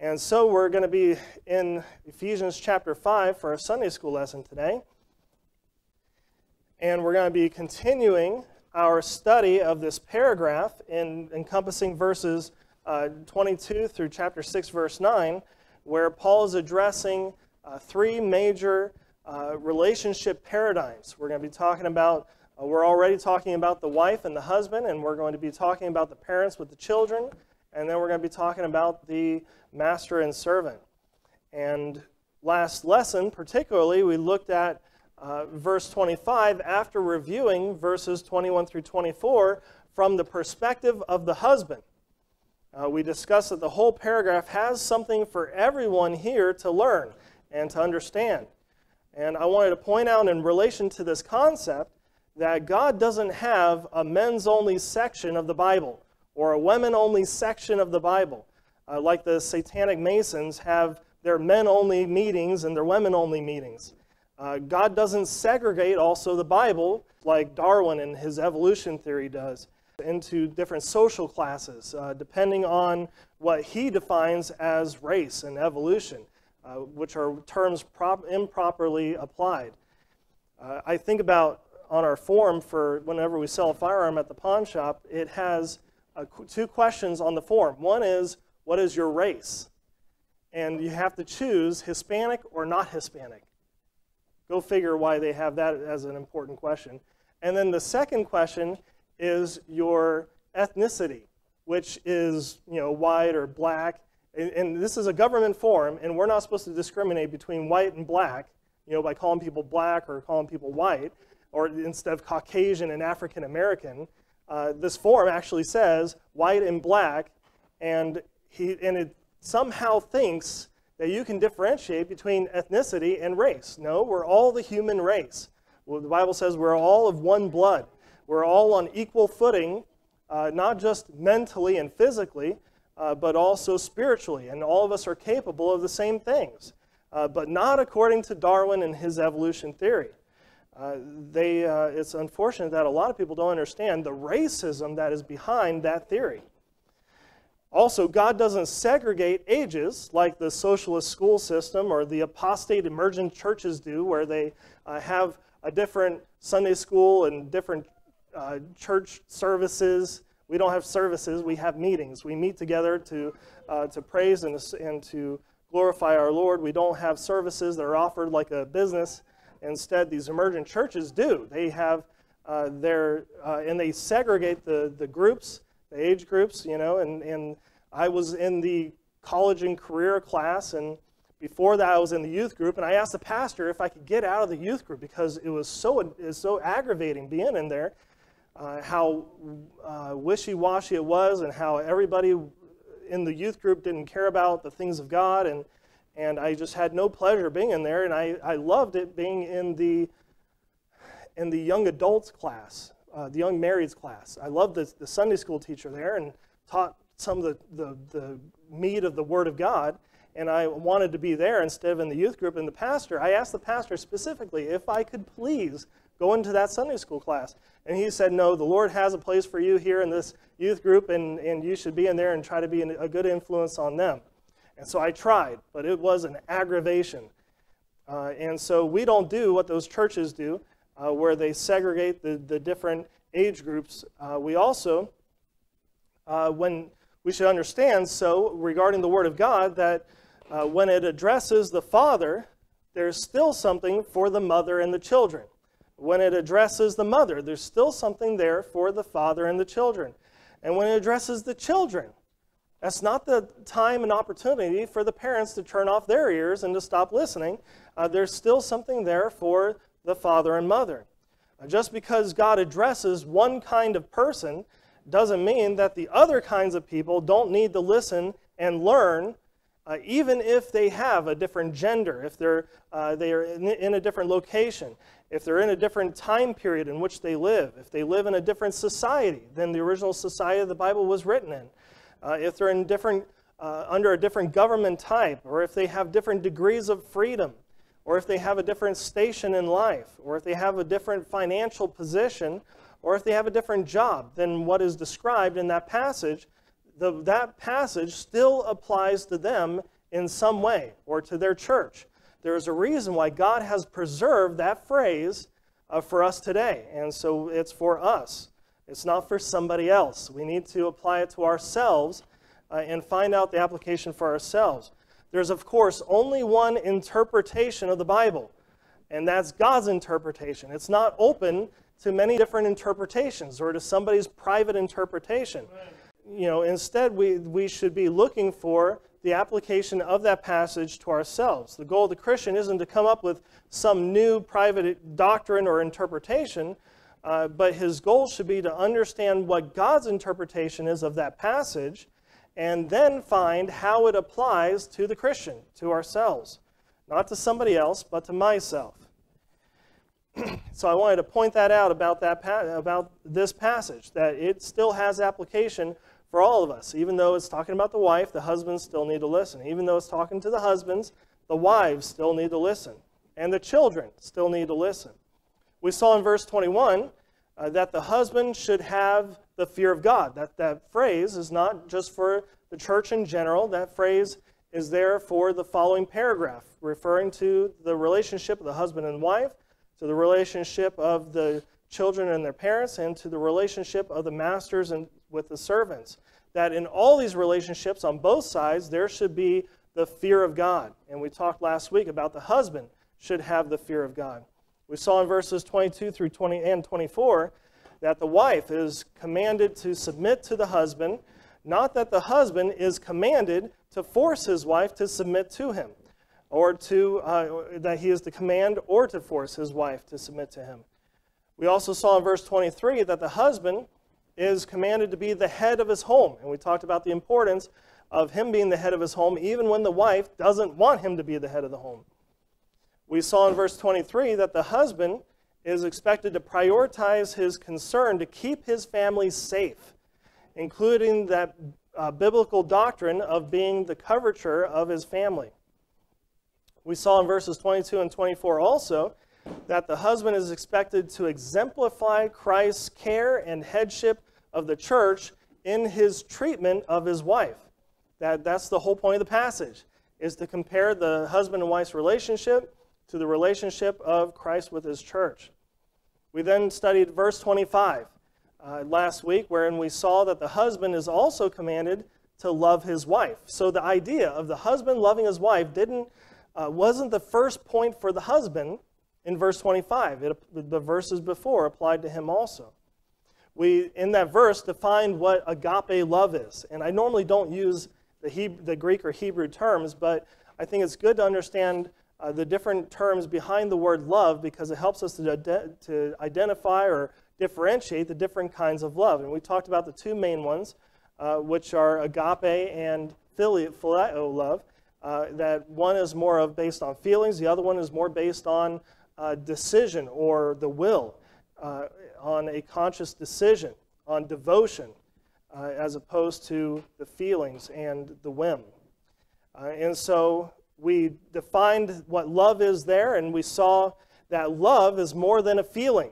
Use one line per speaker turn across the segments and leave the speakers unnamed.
And so we're going to be in Ephesians chapter 5 for our Sunday school lesson today. And we're going to be continuing our study of this paragraph in encompassing verses uh, 22 through chapter 6, verse 9, where Paul is addressing uh, three major uh, relationship paradigms. We're going to be talking about, uh, we're already talking about the wife and the husband, and we're going to be talking about the parents with the children, and then we're going to be talking about the master and servant. And last lesson, particularly, we looked at uh, verse 25 after reviewing verses 21 through 24 from the perspective of the husband. Uh, we discussed that the whole paragraph has something for everyone here to learn and to understand. And I wanted to point out in relation to this concept that God doesn't have a men's only section of the Bible or a women only section of the Bible, uh, like the Satanic Masons have their men only meetings and their women only meetings. Uh, God doesn't segregate also the Bible like Darwin and his evolution theory does into different social classes, uh, depending on what he defines as race and evolution, uh, which are terms improperly applied. Uh, I think about on our form for whenever we sell a firearm at the pawn shop, it has two questions on the form. One is, what is your race? And you have to choose Hispanic or not Hispanic. Go figure why they have that as an important question. And then the second question is your ethnicity, which is you know white or black. And, and this is a government form, and we're not supposed to discriminate between white and black, you know, by calling people black or calling people white, or instead of Caucasian and African American. Uh, this form actually says white and black, and he and it somehow thinks that you can differentiate between ethnicity and race. No, we're all the human race. Well, the Bible says we're all of one blood. We're all on equal footing, uh, not just mentally and physically, uh, but also spiritually. And all of us are capable of the same things, uh, but not according to Darwin and his evolution theory. Uh, they, uh, it's unfortunate that a lot of people don't understand the racism that is behind that theory. Also, God doesn't segregate ages like the socialist school system or the apostate emergent churches do, where they uh, have a different Sunday school and different uh, church services. We don't have services, we have meetings. We meet together to, uh, to praise and, and to glorify our Lord. We don't have services that are offered like a business. Instead, these emergent churches do. They have uh, their, uh, and they segregate the, the groups the age groups, you know, and, and I was in the college and career class, and before that I was in the youth group, and I asked the pastor if I could get out of the youth group because it was so, it was so aggravating being in there, uh, how uh, wishy-washy it was, and how everybody in the youth group didn't care about the things of God, and, and I just had no pleasure being in there, and I, I loved it being in the, in the young adults class uh, the young marrieds class. I loved the, the Sunday school teacher there and taught some of the, the, the meat of the Word of God. And I wanted to be there instead of in the youth group. And the pastor, I asked the pastor specifically if I could please go into that Sunday school class. And he said, No, the Lord has a place for you here in this youth group, and, and you should be in there and try to be a good influence on them. And so I tried, but it was an aggravation. Uh, and so we don't do what those churches do uh, where they segregate the, the different age groups. Uh, we also, uh, when we should understand, so regarding the Word of God, that uh, when it addresses the father, there's still something for the mother and the children. When it addresses the mother, there's still something there for the father and the children. And when it addresses the children, that's not the time and opportunity for the parents to turn off their ears and to stop listening. Uh, there's still something there for the father and mother. Just because God addresses one kind of person doesn't mean that the other kinds of people don't need to listen and learn, uh, even if they have a different gender, if they're, uh, they are in, in, a different location, if they're in a different time period in which they live, if they live in a different society than the original society the Bible was written in, uh, if they're in different, uh, under a different government type, or if they have different degrees of freedom or if they have a different station in life, or if they have a different financial position, or if they have a different job than what is described in that passage, the, that passage still applies to them in some way or to their church. There's a reason why God has preserved that phrase uh, for us today. And so it's for us, it's not for somebody else. We need to apply it to ourselves uh, and find out the application for ourselves. There's, of course, only one interpretation of the Bible, and that's God's interpretation. It's not open to many different interpretations or to somebody's private interpretation. You know, instead, we, we should be looking for the application of that passage to ourselves. The goal of the Christian isn't to come up with some new private doctrine or interpretation, uh, but his goal should be to understand what God's interpretation is of that passage and then find how it applies to the Christian, to ourselves. Not to somebody else, but to myself. so I wanted to point that out about, that about this passage, that it still has application for all of us. Even though it's talking about the wife, the husbands still need to listen. Even though it's talking to the husbands, the wives still need to listen. And the children still need to listen. We saw in verse 21 uh, that the husband should have the fear of God. That, that phrase is not just for the church in general, that phrase is there for the following paragraph, referring to the relationship of the husband and wife, to the relationship of the children and their parents, and to the relationship of the masters and with the servants. That in all these relationships on both sides, there should be the fear of God. And we talked last week about the husband should have the fear of God. We saw in verses 22 through 20 and 24 that the wife is commanded to submit to the husband, not that the husband is commanded to force his wife to submit to him, or to uh, that he is to command or to force his wife to submit to him. We also saw in verse 23 that the husband is commanded to be the head of his home, and we talked about the importance of him being the head of his home, even when the wife doesn't want him to be the head of the home. We saw in verse 23 that the husband is expected to prioritize his concern to keep his family safe, including that uh, biblical doctrine of being the coverture of his family. We saw in verses 22 and 24 also that the husband is expected to exemplify Christ's care and headship of the church in his treatment of his wife. That, that's the whole point of the passage, is to compare the husband and wife's relationship to the relationship of Christ with his church. We then studied verse 25 uh, last week, wherein we saw that the husband is also commanded to love his wife. So the idea of the husband loving his wife didn't, uh, wasn't the first point for the husband in verse 25. It, the verses before applied to him also. We, in that verse, defined what agape love is. And I normally don't use the, Hebrew, the Greek or Hebrew terms, but I think it's good to understand uh, the different terms behind the word love because it helps us to, to identify or differentiate the different kinds of love. And we talked about the two main ones, uh, which are agape and phileo love. Uh, that one is more of based on feelings, the other one is more based on uh, decision or the will, uh, on a conscious decision, on devotion, uh, as opposed to the feelings and the whim. and so we defined what love is there, and we saw that love is more than a feeling,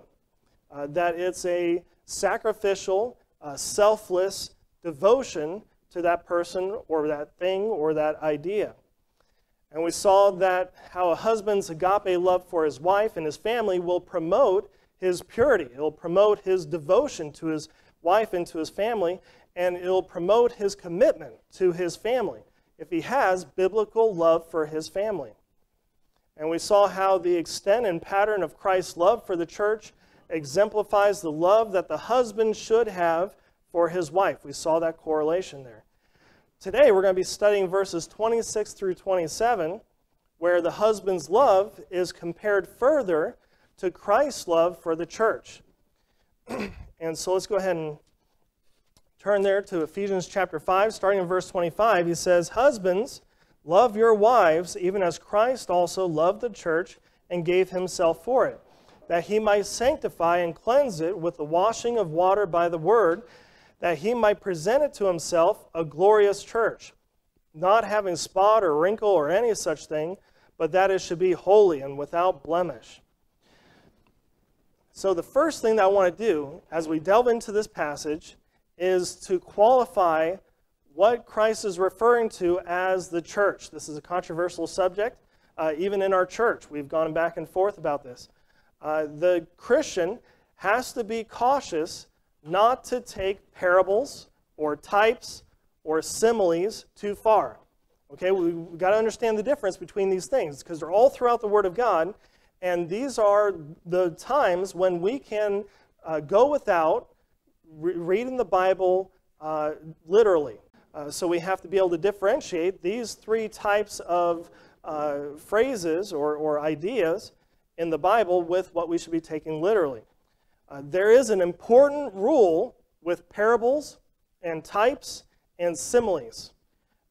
uh, that it's a sacrificial, uh, selfless devotion to that person or that thing or that idea. And we saw that how a husband's agape love for his wife and his family will promote his purity. It'll promote his devotion to his wife and to his family, and it'll promote his commitment to his family if he has biblical love for his family. And we saw how the extent and pattern of Christ's love for the church exemplifies the love that the husband should have for his wife. We saw that correlation there. Today, we're going to be studying verses 26 through 27, where the husband's love is compared further to Christ's love for the church. and so let's go ahead and Turn there to Ephesians chapter 5, starting in verse 25. He says, Husbands, love your wives, even as Christ also loved the church and gave himself for it, that he might sanctify and cleanse it with the washing of water by the word, that he might present it to himself a glorious church, not having spot or wrinkle or any such thing, but that it should be holy and without blemish. So, the first thing that I want to do as we delve into this passage is to qualify what Christ is referring to as the church. This is a controversial subject, uh, even in our church. We've gone back and forth about this. Uh, the Christian has to be cautious not to take parables or types or similes too far. Okay, we've got to understand the difference between these things because they're all throughout the Word of God, and these are the times when we can uh, go without re- reading the Bible uh, literally. Uh, so we have to be able to differentiate these three types of uh, phrases or, or ideas in the Bible with what we should be taking literally. Uh, there is an important rule with parables and types and similes.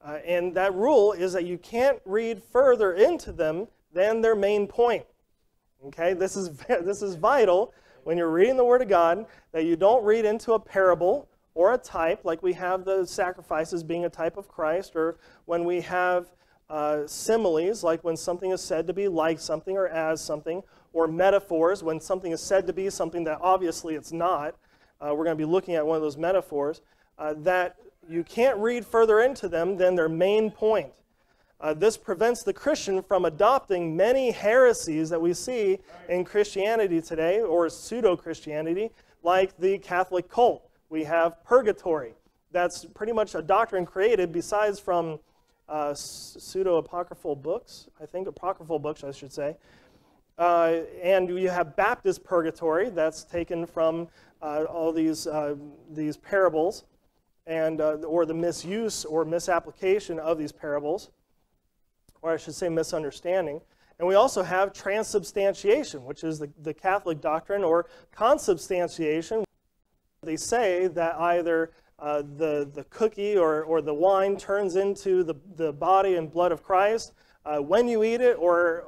Uh, and that rule is that you can't read further into them than their main point. Okay, this is, this is vital when you're reading the Word of God that you don't read into a parable or a type, like we have the sacrifices being a type of Christ, or when we have uh, similes, like when something is said to be like something or as something, or metaphors, when something is said to be something that obviously it's not. Uh, we're going to be looking at one of those metaphors. Uh, that you can't read further into them than their main point. Uh, this prevents the Christian from adopting many heresies that we see in Christianity today, or pseudo Christianity, like the Catholic cult. We have purgatory. That's pretty much a doctrine created besides from uh, pseudo apocryphal books, I think, apocryphal books, I should say. Uh, and you have Baptist purgatory, that's taken from uh, all these, uh, these parables and, uh, or the misuse or misapplication of these parables, or I should say misunderstanding. And we also have transubstantiation, which is the, the Catholic doctrine, or consubstantiation. They say that either uh, the, the cookie or, or the wine turns into the, the body and blood of Christ uh, when you eat it, or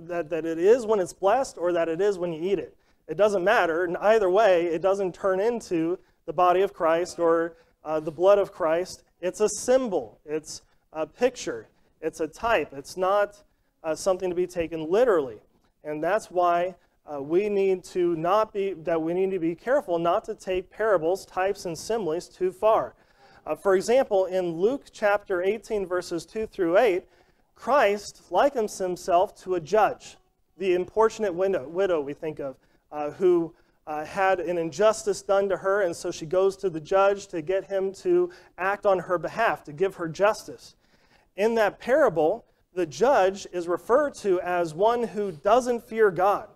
that, that it is when it's blessed, or that it is when you eat it. It doesn't matter. In either way, it doesn't turn into the body of Christ or uh, the blood of Christ, it's a symbol, it's a picture, it's a type. It's not uh, something to be taken literally. And that's why uh, we need to not be, that we need to be careful not to take parables, types, and similes too far. Uh, for example, in Luke chapter 18, verses 2 through 8, Christ likens himself to a judge, the importunate widow, we think of, uh, who uh, had an injustice done to her, and so she goes to the judge to get him to act on her behalf, to give her justice. In that parable, the judge is referred to as one who doesn't fear God.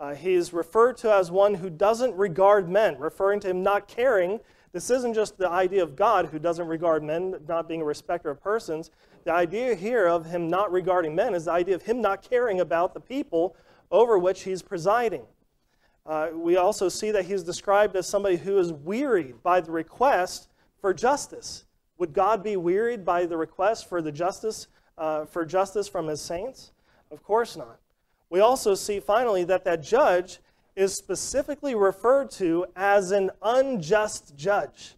Uh, he's referred to as one who doesn't regard men, referring to him not caring. This isn't just the idea of God who doesn't regard men, not being a respecter of persons. The idea here of him not regarding men is the idea of him not caring about the people over which he's presiding. Uh, we also see that he's described as somebody who is wearied by the request for justice. Would God be wearied by the request for the justice uh, for justice from his saints? Of course not. We also see finally that that judge is specifically referred to as an unjust judge.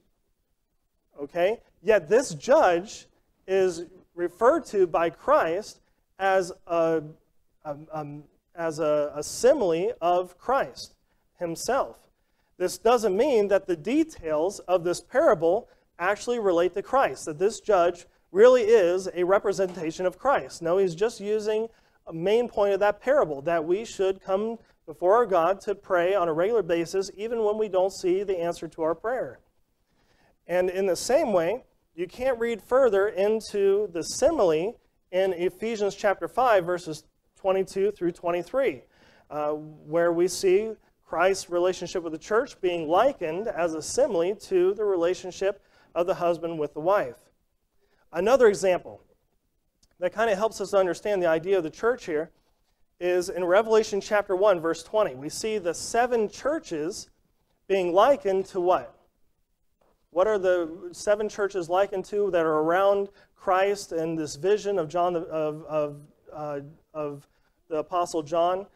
Okay? Yet this judge is referred to by Christ as a, a, a, as a, a simile of Christ himself. This doesn't mean that the details of this parable actually relate to Christ, that this judge really is a representation of Christ. No, he's just using a main point of that parable that we should come before our God to pray on a regular basis, even when we don't see the answer to our prayer. And in the same way, you can't read further into the simile in Ephesians chapter 5, verses 22 through 23, uh, where we see Christ's relationship with the church being likened as a simile to the relationship of the husband with the wife. Another example that kind of helps us understand the idea of the church here is in Revelation chapter 1, verse 20. We see the seven churches being likened to what? What are the seven churches likened to that are around Christ and this vision of John of, of, uh, of the Apostle John?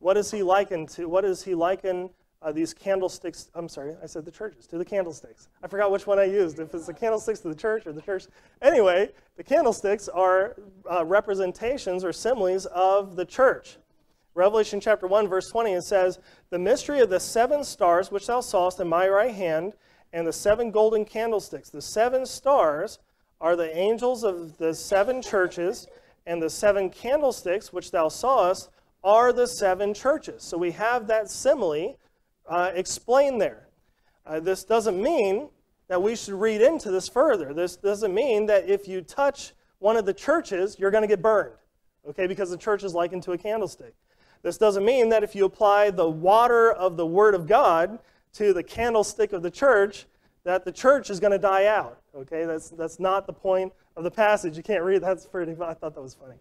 What is he likened to? What is he liken uh, these candlesticks? I'm sorry, I said the churches, to the candlesticks. I forgot which one I used, if it's the candlesticks to the church or the church. Anyway, the candlesticks are uh, representations or similes of the church. Revelation chapter 1, verse 20, it says, The mystery of the seven stars which thou sawest in my right hand, and the seven golden candlesticks. The seven stars are the angels of the seven churches, and the seven candlesticks which thou sawest are the seven churches. So we have that simile uh, there. Uh, this doesn't mean that we should read into this further. This doesn't mean that if you touch one of the churches, you're going to get burned, okay, because the church is likened to a candlestick. This doesn't mean that if you apply the water of the Word of God to the candlestick of the church, that the church is going to die out. Okay, that's, that's not the point of the passage. You can't read. That's pretty. I thought that was funny.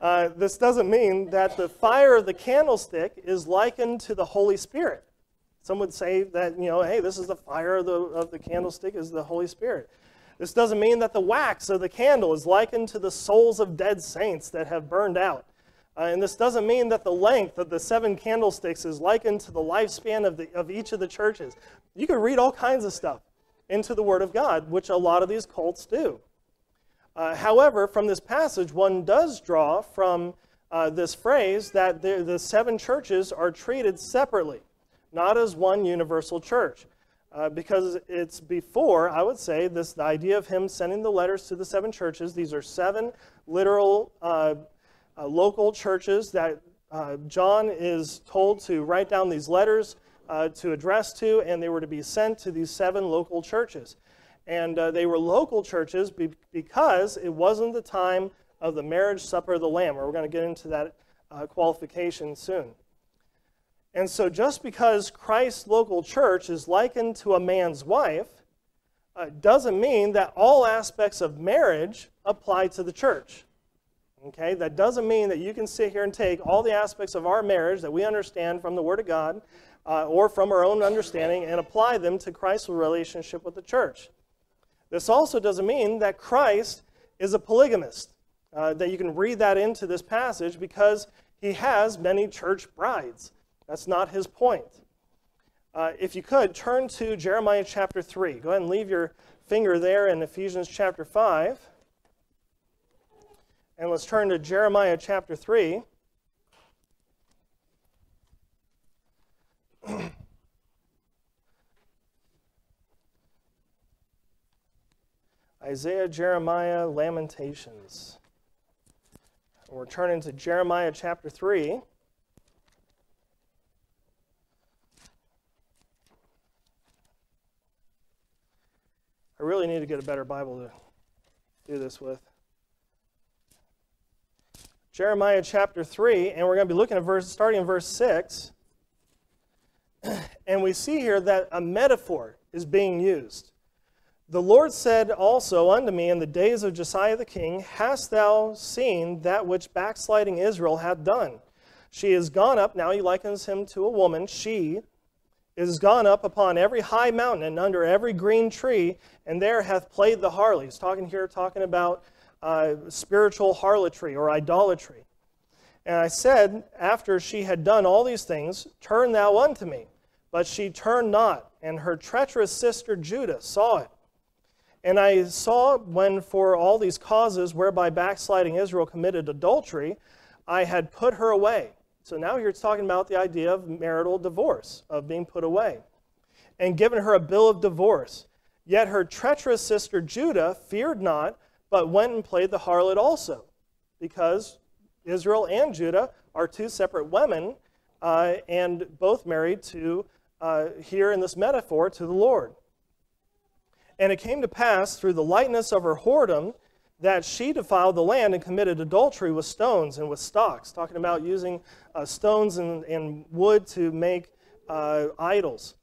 Uh, this doesn't mean that the fire of the candlestick is likened to the Holy Spirit. Some would say that you know, hey, this is the fire of the of the candlestick is the Holy Spirit. This doesn't mean that the wax of the candle is likened to the souls of dead saints that have burned out. Uh, and this doesn't mean that the length of the seven candlesticks is likened to the lifespan of, the, of each of the churches. You can read all kinds of stuff into the Word of God, which a lot of these cults do. Uh, however, from this passage, one does draw from uh, this phrase that the, the, seven churches are treated separately, not as one universal church. Uh, because it's before, I would say, this the idea of him sending the letters to the seven churches. These are seven literal uh, uh, local churches that uh, John is told to write down these letters to address to, and they were to be sent to these seven local churches. And uh, they were local churches be- because it wasn't the time of the marriage supper of the Lamb. We're going to get into that uh, qualification soon. And so, just because Christ's local church is likened to a man's wife, uh, doesn't mean that all aspects of marriage apply to the church. Okay, that doesn't mean that you can sit here and take all the aspects of our marriage that we understand from the Word of God uh, or from our own understanding and apply them to Christ's relationship with the church. This also doesn't mean that Christ is a polygamist, uh, that you can read that into this passage because he has many church brides. That's not his point. Uh, if you could, turn to Jeremiah chapter 3. Go ahead and leave your finger there in Ephesians chapter 5. And let's turn to Jeremiah chapter 3. Isaiah, Jeremiah, Lamentations. we're turning to Jeremiah chapter 3. I really need to get a better Bible to do this with. Jeremiah chapter 3, and we're going to be looking at verse starting in verse 6. And we see here that a metaphor is being used. The Lord said also unto me in the days of Josiah the king, Hast thou seen that which backsliding Israel hath done? She is gone up, now he likens him to a woman, she is gone up upon every high mountain and under every green tree, and there hath played the harlot. He's talking here, talking about uh, spiritual harlotry or idolatry. And I said, after she had done all these things, Turn thou unto me. But she turned not, and her treacherous sister Judah saw it and I saw when, for all these causes whereby backsliding Israel committed adultery, I had put her away. So now here it's talking about the idea of marital divorce, of being put away, and given her a bill of divorce. Yet her treacherous sister Judah feared not, but went and played the harlot also, because Israel and Judah are two separate women, uh, and both married to, uh, here in this metaphor, to the Lord. And it came to pass through the lightness of her whoredom that she defiled the land and committed adultery with stones and with stocks, talking about using uh, stones and, and, wood to make uh, idols.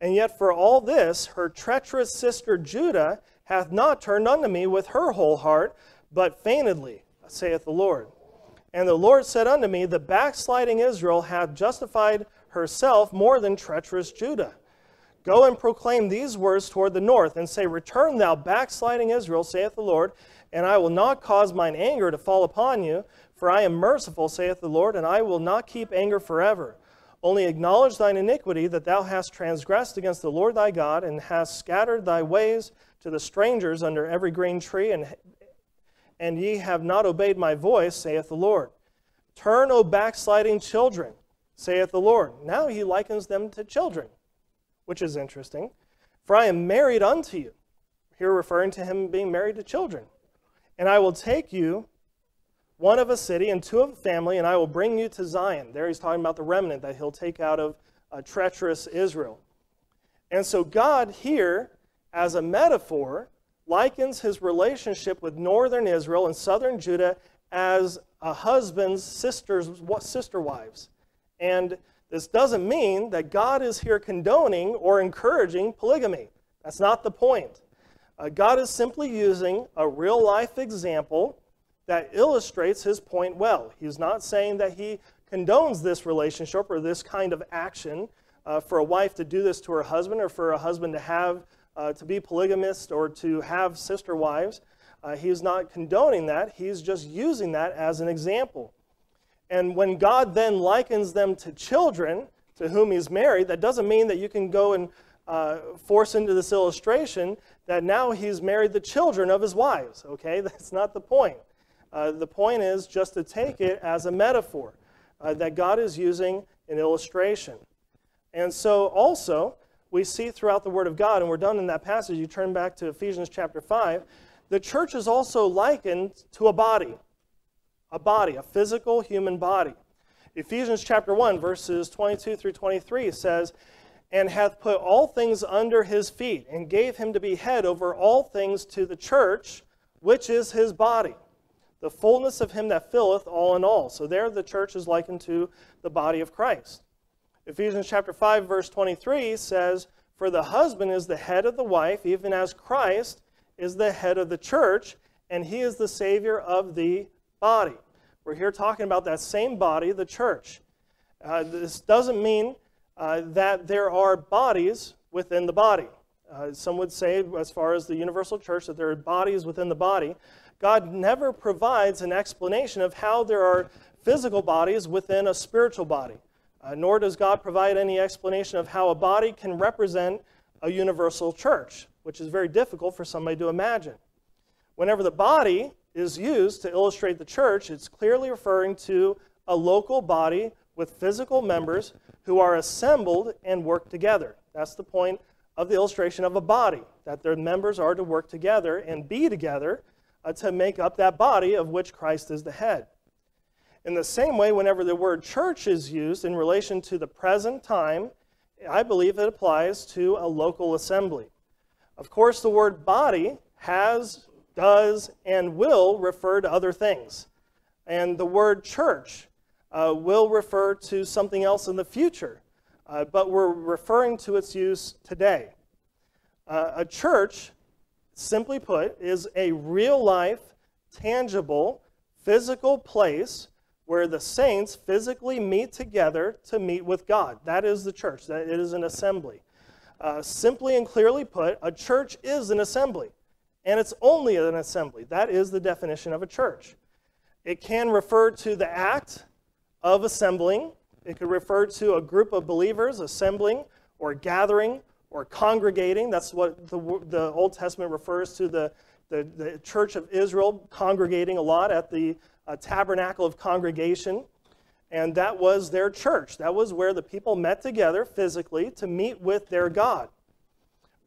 And yet, for all this, her treacherous sister Judah hath not turned unto me with her whole heart, but feignedly, saith the Lord. And the Lord said unto me, The backsliding Israel hath justified herself more than treacherous Judah. Go and proclaim these words toward the north, and say, Return, thou backsliding Israel, saith the Lord, and I will not cause mine anger to fall upon you, for I am merciful, saith the Lord, and I will not keep anger forever. Only acknowledge thine iniquity, that thou hast transgressed against the Lord thy God, and hast scattered thy ways to the strangers under every green tree, and, and ye have not obeyed my voice, saith the Lord. Turn, O backsliding children, saith the Lord. Now he likens them to children which is interesting. For I am married unto you. here referring to him being married to children. And I will take you, one of a city and two of a family, and I will bring you to Zion. There he's talking about the remnant that he'll take out of uh, treacherous Israel. And so God here, as a metaphor, likens his relationship with northern Israel and southern Judah as a husband's sister's sister wives. And this doesn't mean that God is here condoning or encouraging polygamy. That's not the point. Uh, God is simply using a real life example that illustrates his point well. He's not saying that he condones this relationship or this kind of action uh, for a wife to do this to her husband or for a husband to have uh, to be polygamist or to have sister wives. Uh, he's not condoning that. He's just using that as an example. And when God then likens them to children to whom he's married, that doesn't mean that you can go and uh, force into this illustration that now he's married the children of his wives. Okay, that's not the point. Uh, the point is just to take it as a metaphor uh, that God is using an illustration. And so also, we see throughout the Word of God, and we're done in that passage, you turn back to Ephesians chapter 5, the church is also likened to a body, a body, a physical human body. Ephesians chapter 1, verses 22 through 23 says, And hath put all things under his feet, and gave him to be head over all things to the church, which is his body, the fullness of him that filleth all in all. So there the church is likened to the body of Christ. Ephesians chapter 5 verse 23 says, "For the husband is the head of the wife, even as Christ is the head of the church, and he is the savior of the body." We're here talking about that same body, the church. Uh, this doesn't mean uh, that there are bodies within the body. Uh, some would say, as far as the universal church, that there are bodies within the body. God never provides an explanation of how there are physical bodies within a spiritual body. Uh, nor does God provide any explanation of how a body can represent a universal church, which is very difficult for somebody to imagine. Whenever the body is used to illustrate the church, it's clearly referring to a local body with physical members who are assembled and work together. That's the point of the illustration of a body, that their members are to work together and be together uh, to make up that body of which Christ is the head. In the same way, whenever the word church is used in relation to the present time, I believe it applies to a local assembly. Of course, the word body has, does, and will refer to other things. And the word church uh, will refer to something else in the future, uh, but we're referring to its use today. Uh, a church, simply put, is a real life, tangible, physical place where the saints physically meet together to meet with God. That is the church, that it is an assembly. Uh, simply and clearly put, a church is an assembly, and it's only an assembly. That is the definition of a church. It can refer to the act of assembling, it could refer to a group of believers assembling or gathering or congregating. That's what the, the Old Testament refers to the, the, the church of Israel congregating a lot at the a tabernacle of congregation, and that was their church. That was where the people met together physically to meet with their God.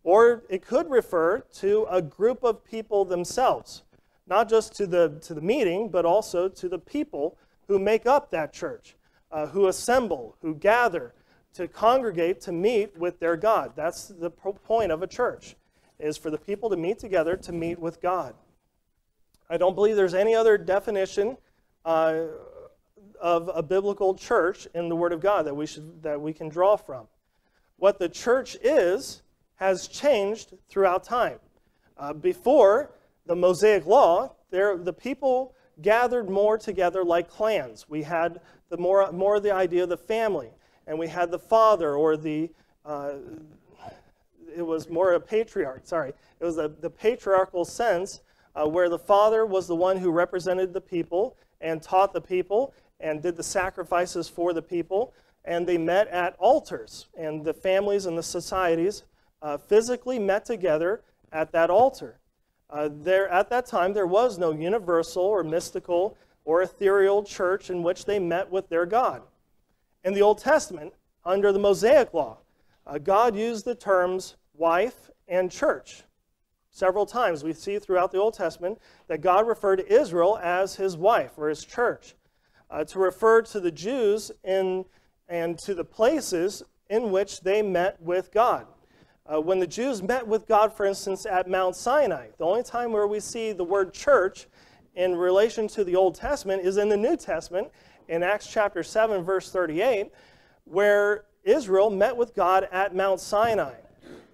Or it could refer to a group of people themselves, not just to the, to the meeting, but also to the people who make up that church, uh, who assemble, who gather to congregate to meet with their God. That's the point of a church, is for the people to meet together to meet with God. I don't believe there's any other definition uh, of a biblical church in the Word of God that we, should, that we can draw from. What the church is has changed throughout time. Uh, before the Mosaic Law, there, the people gathered more together like clans. We had the more, more the idea of the family, and we had the father or the, uh, it was more a patriarch, sorry. It was a, the patriarchal sense uh, where the father was the one who represented the people and taught the people and did the sacrifices for the people. And they met at altars, and the families and the societies uh, physically met together at that altar. Uh, there, at that time, there was no universal or mystical or ethereal church in which they met with their God. In the Old Testament, under the Mosaic Law, uh, God used the terms wife and church several times. We see throughout the Old Testament that God referred to Israel as his wife or his church. Uh, to refer to the Jews in, and to the places in which they met with God. Uh, when the Jews met with God, for instance, at Mount Sinai, the only time where we see the word church in relation to the Old Testament is in the New Testament in Acts chapter 7, verse 38, where Israel met with God at Mount Sinai.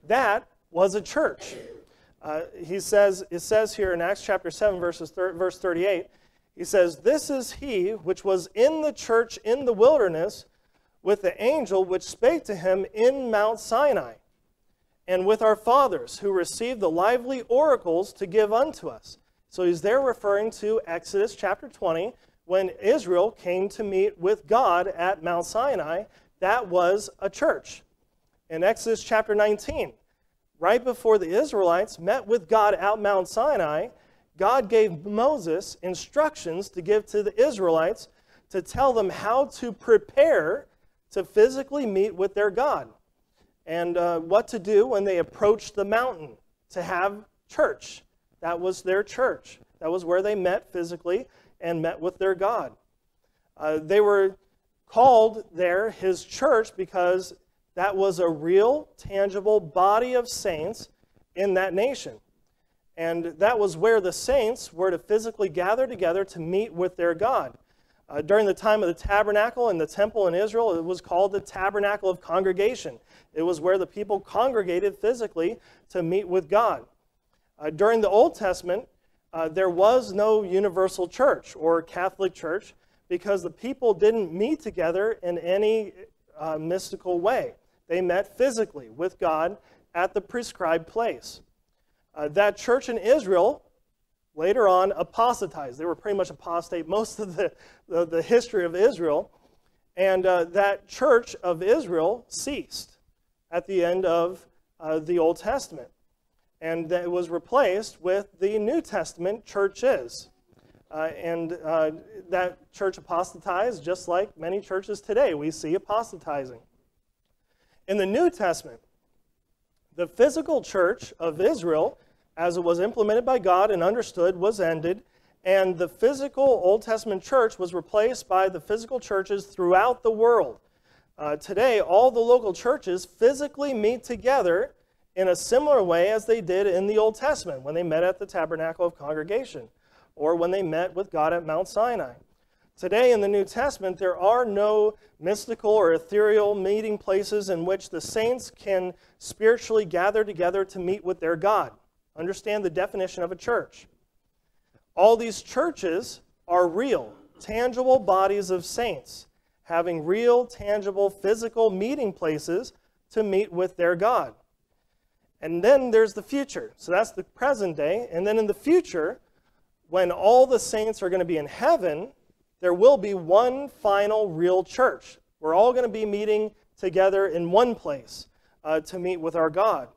That was a church. Uh, he says, it says here in Acts chapter 7, verses thir- verse 38, he says, This is he which was in the church in the wilderness with the angel which spake to him in Mount Sinai, and with our fathers who received the lively oracles to give unto us. So he's there referring to Exodus chapter 20, when Israel came to meet with God at Mount Sinai. That was a church. In Exodus chapter 19, right before the Israelites met with God at Mount Sinai, God gave Moses instructions to give to the Israelites to tell them how to prepare to physically meet with their God and uh, what to do when they approached the mountain to have church. That was their church. That was where they met physically and met with their God. Uh, they were called there his church because that was a real, tangible body of saints in that nation. And that was where the saints were to physically gather together to meet with their God. Uh, during the time of the tabernacle and the temple in Israel, it was called the tabernacle of congregation. It was where the people congregated physically to meet with God. Uh, during the Old Testament, uh, there was no universal church or Catholic church because the people didn't meet together in any uh, mystical way. They met physically with God at the prescribed place. Uh, that church in Israel later on apostatized. They were pretty much apostate most of the, the, the history of Israel. And uh, that church of Israel ceased at the end of uh, the Old Testament. And it was replaced with the New Testament churches. Uh, and uh, that church apostatized just like many churches today. We see apostatizing. In the New Testament, the physical church of Israel as it was implemented by God and understood, was ended, and the physical Old Testament church was replaced by the physical churches throughout the world. Uh, today, all the local churches physically meet together in a similar way as they did in the Old Testament when they met at the tabernacle of congregation or when they met with God at Mount Sinai. Today in the New Testament, there are no mystical or ethereal meeting places in which the saints can spiritually gather together to meet with their God. Understand the definition of a church. All these churches are real, tangible bodies of saints, having real, tangible, physical meeting places to meet with their God. And then there's the future. So that's the present day. And then in the future, when all the saints are going to be in heaven, there will be one final real church. We're all going to be meeting together in one place uh, to meet with our God.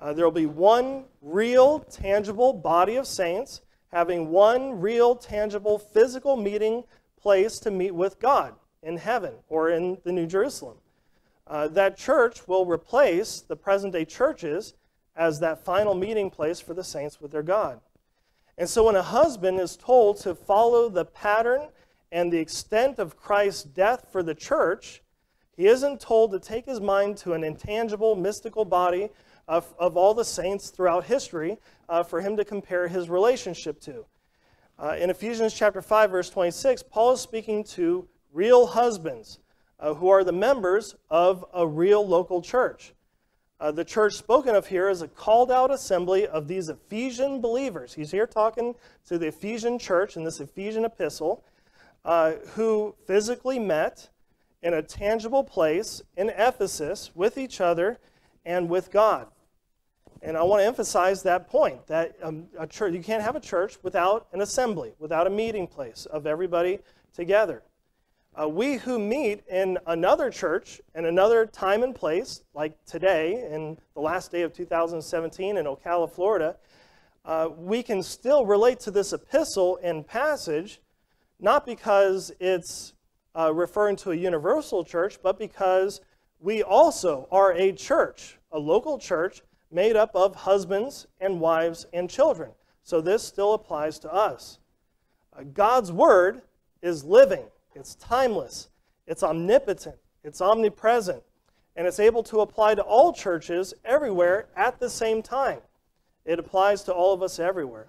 Uh, there will be one real, tangible body of saints having one real, tangible, physical meeting place to meet with God in heaven or in the New Jerusalem. Uh, that church will replace the present day churches as that final meeting place for the saints with their God. And so when a husband is told to follow the pattern and the extent of Christ's death for the church, he isn't told to take his mind to an intangible, mystical body of, of all the saints throughout history uh, for him to compare his relationship to. Uh, in Ephesians chapter 5, verse 26, Paul is speaking to real husbands uh, who are the members of a real local church. Uh, the church spoken of here is a called out assembly of these Ephesian believers. He's here talking to the Ephesian church in this Ephesian epistle, uh, who physically met in a tangible place in Ephesus with each other and with God. And I want to emphasize that point that um, a church, you can't have a church without an assembly, without a meeting place of everybody together. Uh, we who meet in another church in another time and place, like today, in the last day of 2017 in Ocala, Florida, uh, we can still relate to this epistle and passage, not because it's uh, referring to a universal church, but because we also are a church, a local church made up of husbands and wives and children. So this still applies to us. Uh, God's word is living, it's timeless, it's omnipotent, it's omnipresent, and it's able to apply to all churches everywhere at the same time. It applies to all of us everywhere.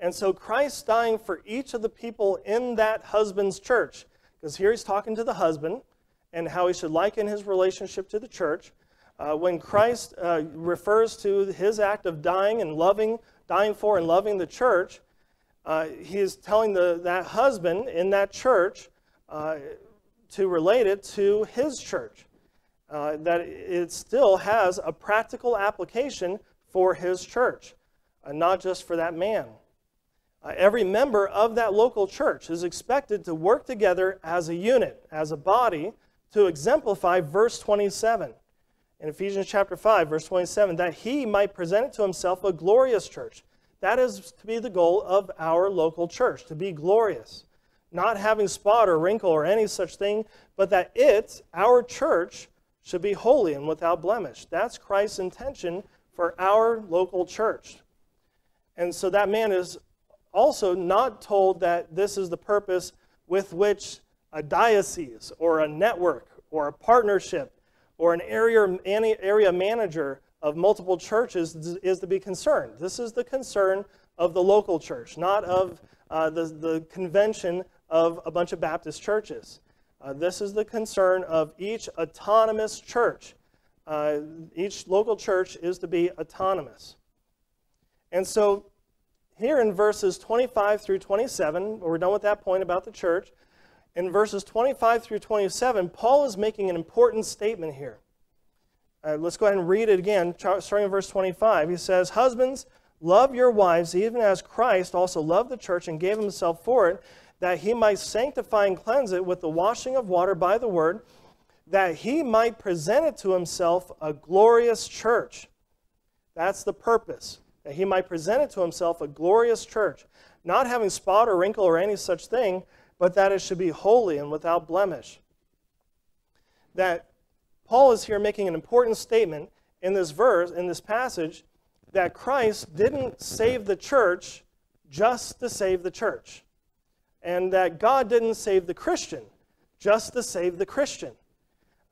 And so Christ dying for each of the people in that husband's church, because here he's talking to the husband and how he should liken his relationship to the church. Uh, when Christ uh, refers to his act of dying and loving, dying for and loving the church, uh, he is telling the, that husband in that church uh, to relate it to his church. Uh, that it still has a practical application for his church, uh, not just for that man. Every member of that local church is expected to work together as a unit, as a body, to exemplify verse 27 in Ephesians chapter 5, verse 27, that he might present it to himself a glorious church. That is to be the goal of our local church, to be glorious. Not having spot or wrinkle or any such thing, but that it, our church, should be holy and without blemish. That's Christ's intention for our local church. And so that man is also not told that this is the purpose with which a diocese or a network or a partnership or an area, area manager of multiple churches is to be concerned. This is the concern of the local church, not of uh, the, the convention of a bunch of Baptist churches. Uh, this is the concern of each autonomous church. Uh, each local church is to be autonomous. And so here in verses 25 through 27, we're done with that point about the church. In verses 25 through 27, Paul is making an important statement here. Uh, let's go ahead and read it again, starting in verse 25. He says, Husbands, love your wives, even as Christ also loved the church and gave himself for it, that he might sanctify and cleanse it with the washing of water by the word, that he might present it to himself a glorious church. That's the purpose that he might present it to himself a glorious church, not having spot or wrinkle or any such thing, but that it should be holy and without blemish. That Paul is here making an important statement in this verse, in this passage, that Christ didn't save the church just to save the church. And that God didn't save the Christian just to save the Christian.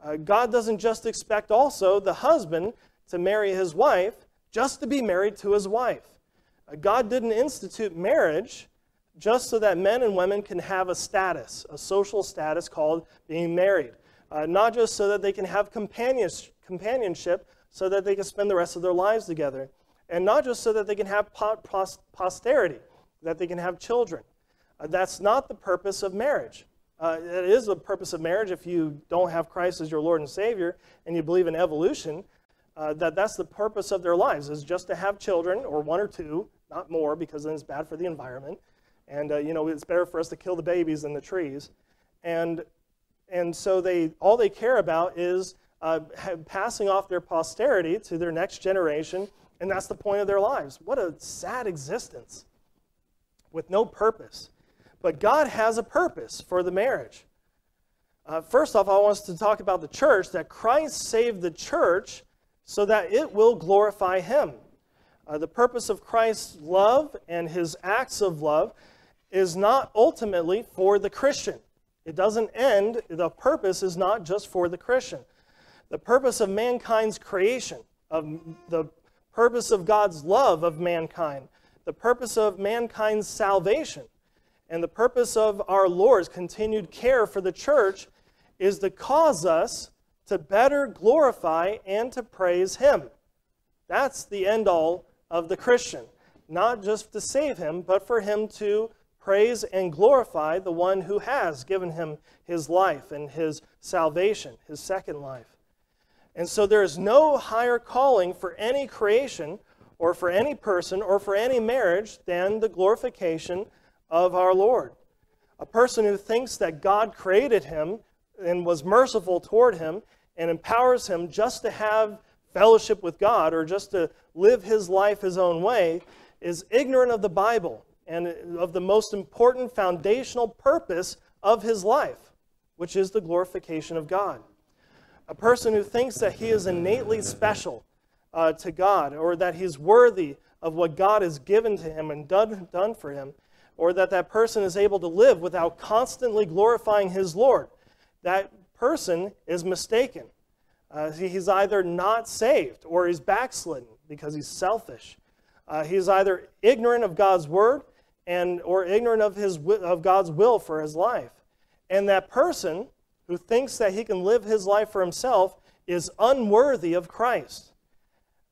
Uh, God doesn't just expect also the husband to marry his wife just to be married to his wife. Uh, God didn't institute marriage just so that men and women can have a status, a social status called being married. Uh, not just so that they can have companionship, so that they can spend the rest of their lives together. And not just so that they can have posterity, that they can have children. Uh, that's not the purpose of marriage. Uh, it is the purpose of marriage if you don't have Christ as your Lord and Savior and you believe in evolution uh, that that's the purpose of their lives is just to have children or one or two not more because then it's bad for the environment and uh, you know it's better for us to kill the babies than the trees. And and so they all they care about is uh, passing off their posterity to their next generation and that's the point of their lives. What a sad existence with no purpose. But god has a purpose for the marriage. Uh, first off i want us to talk about the church that christ saved the church so that it will glorify him. Uh, the purpose of Christ's love and his acts of love is not ultimately for the Christian. It doesn't end, the purpose is not just for the Christian. The purpose of mankind's creation, of the purpose of God's love of mankind, the purpose of mankind's salvation, and the purpose of our Lord's continued care for the church is to cause us to better glorify and to praise Him. That's the end all of the Christian. Not just to save him, but for him to praise and glorify the one who has given him his life and his salvation, his second life. And so there is no higher calling for any creation or for any person or for any marriage than the glorification of our Lord. A person who thinks that God created him and was merciful toward him and empowers him just to have fellowship with God or just to live his life his own way is ignorant of the Bible and of the most important foundational purpose of his life, which is the glorification of God. A person who thinks that he is innately special, uh, to God, or that he's worthy of what God has given to him and done, done for him, or that that person is able to live without constantly glorifying his Lord, that person is mistaken. Uh, he's either not saved or he's backslidden because he's selfish. Uh, he's either ignorant of God's word and or ignorant of his of God's will for his life. And that person who thinks that he can live his life for himself is unworthy of Christ.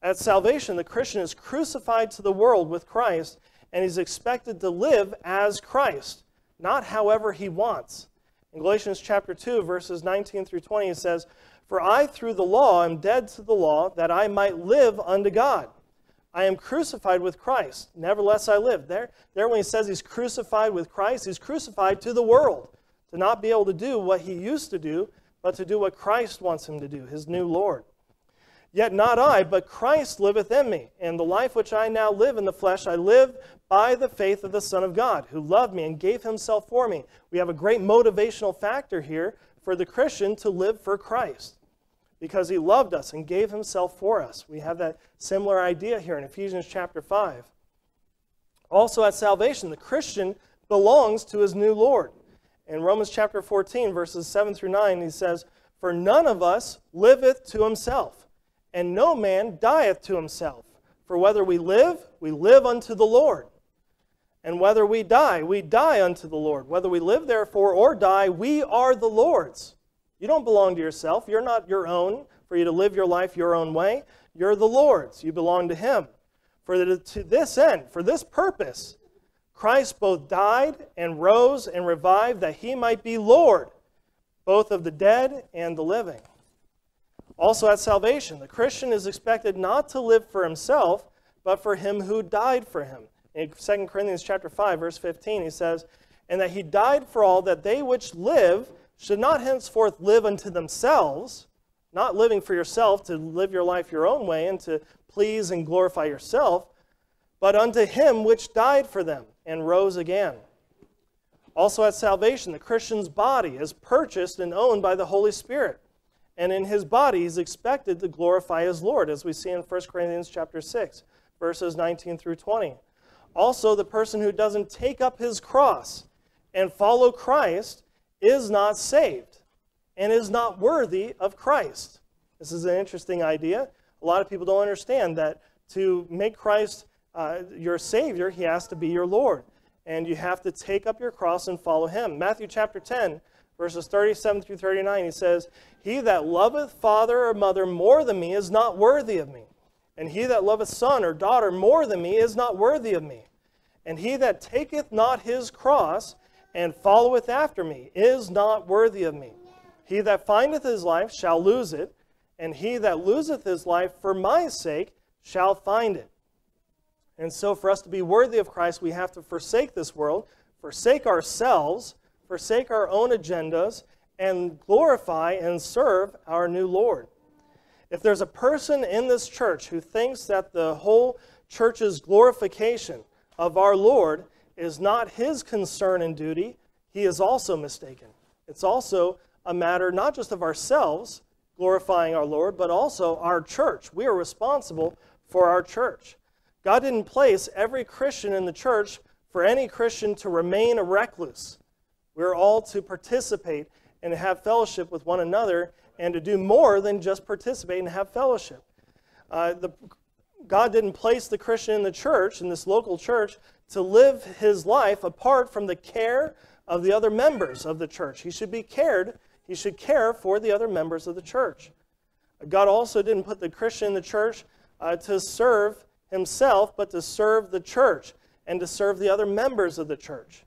At salvation, the Christian is crucified to the world with Christ, and he's expected to live as Christ, not however he wants. In Galatians chapter 2, verses 19 through 20, it says, For I through the law am dead to the law, that I might live unto God. I am crucified with Christ. Nevertheless, I live. There, there when he says he's crucified with Christ, he's crucified to the world, to not be able to do what he used to do, but to do what Christ wants him to do, his new Lord. Yet not I, but Christ liveth in me. And the life which I now live in the flesh, I live by the faith of the Son of God, who loved me and gave himself for me. We have a great motivational factor here for the Christian to live for Christ because he loved us and gave himself for us. We have that similar idea here in Ephesians chapter 5. Also, at salvation, the Christian belongs to his new Lord. In Romans chapter 14, verses 7 through 9, he says, For none of us liveth to himself and no man dieth to himself. For whether we live, we live unto the Lord. And whether we die, we die unto the Lord. Whether we live, therefore, or die, we are the Lord's. You don't belong to yourself. You're not your own for you to live your life your own way. You're the Lord's. You belong to Him. For the, to this end, for this purpose, Christ both died and rose and revived that He might be Lord, both of the dead and the living. Also, at salvation, the Christian is expected not to live for himself, but for him who died for him. In 2 Corinthians chapter 5, verse 15, he says, And that he died for all, that they which live should not henceforth live unto themselves, not living for yourself to live your life your own way and to please and glorify yourself, but unto him which died for them and rose again. Also at salvation, the Christian's body is purchased and owned by the Holy Spirit and in his body he's expected to glorify his Lord, as we see in 1 Corinthians chapter 6, verses 19 through 20. Also, the person who doesn't take up his cross and follow Christ is not saved and is not worthy of Christ. This is an interesting idea. A lot of people don't understand that to make Christ uh, your Savior, he has to be your Lord. And you have to take up your cross and follow him. Matthew chapter 10, verses 37 through 39, he says, He that loveth father or mother more than me is not worthy of me. And he that loveth son or daughter more than me is not worthy of me. And he that taketh not his cross and followeth after me is not worthy of me. He that findeth his life shall lose it, and he that loseth his life for my sake shall find it. And so, for us to be worthy of Christ, we have to forsake this world, forsake ourselves, forsake our own agendas, and glorify and serve our new Lord. If there's a person in this church who thinks that the whole church's glorification of our Lord is not his concern and duty, he is also mistaken. It's also a matter not just of ourselves glorifying our Lord, but also our church. We are responsible for our church. God didn't place every Christian in the church for any Christian to remain a recluse. We're all to participate and have fellowship with one another and to do more than just participate and have fellowship. Uh, the, God didn't place the Christian in the church, in this local church, to live his life apart from the care of the other members of the church. He should be cared, he should care for the other members of the church. God also didn't put the Christian in the church uh, to serve himself, but to serve the church and to serve the other members of the church.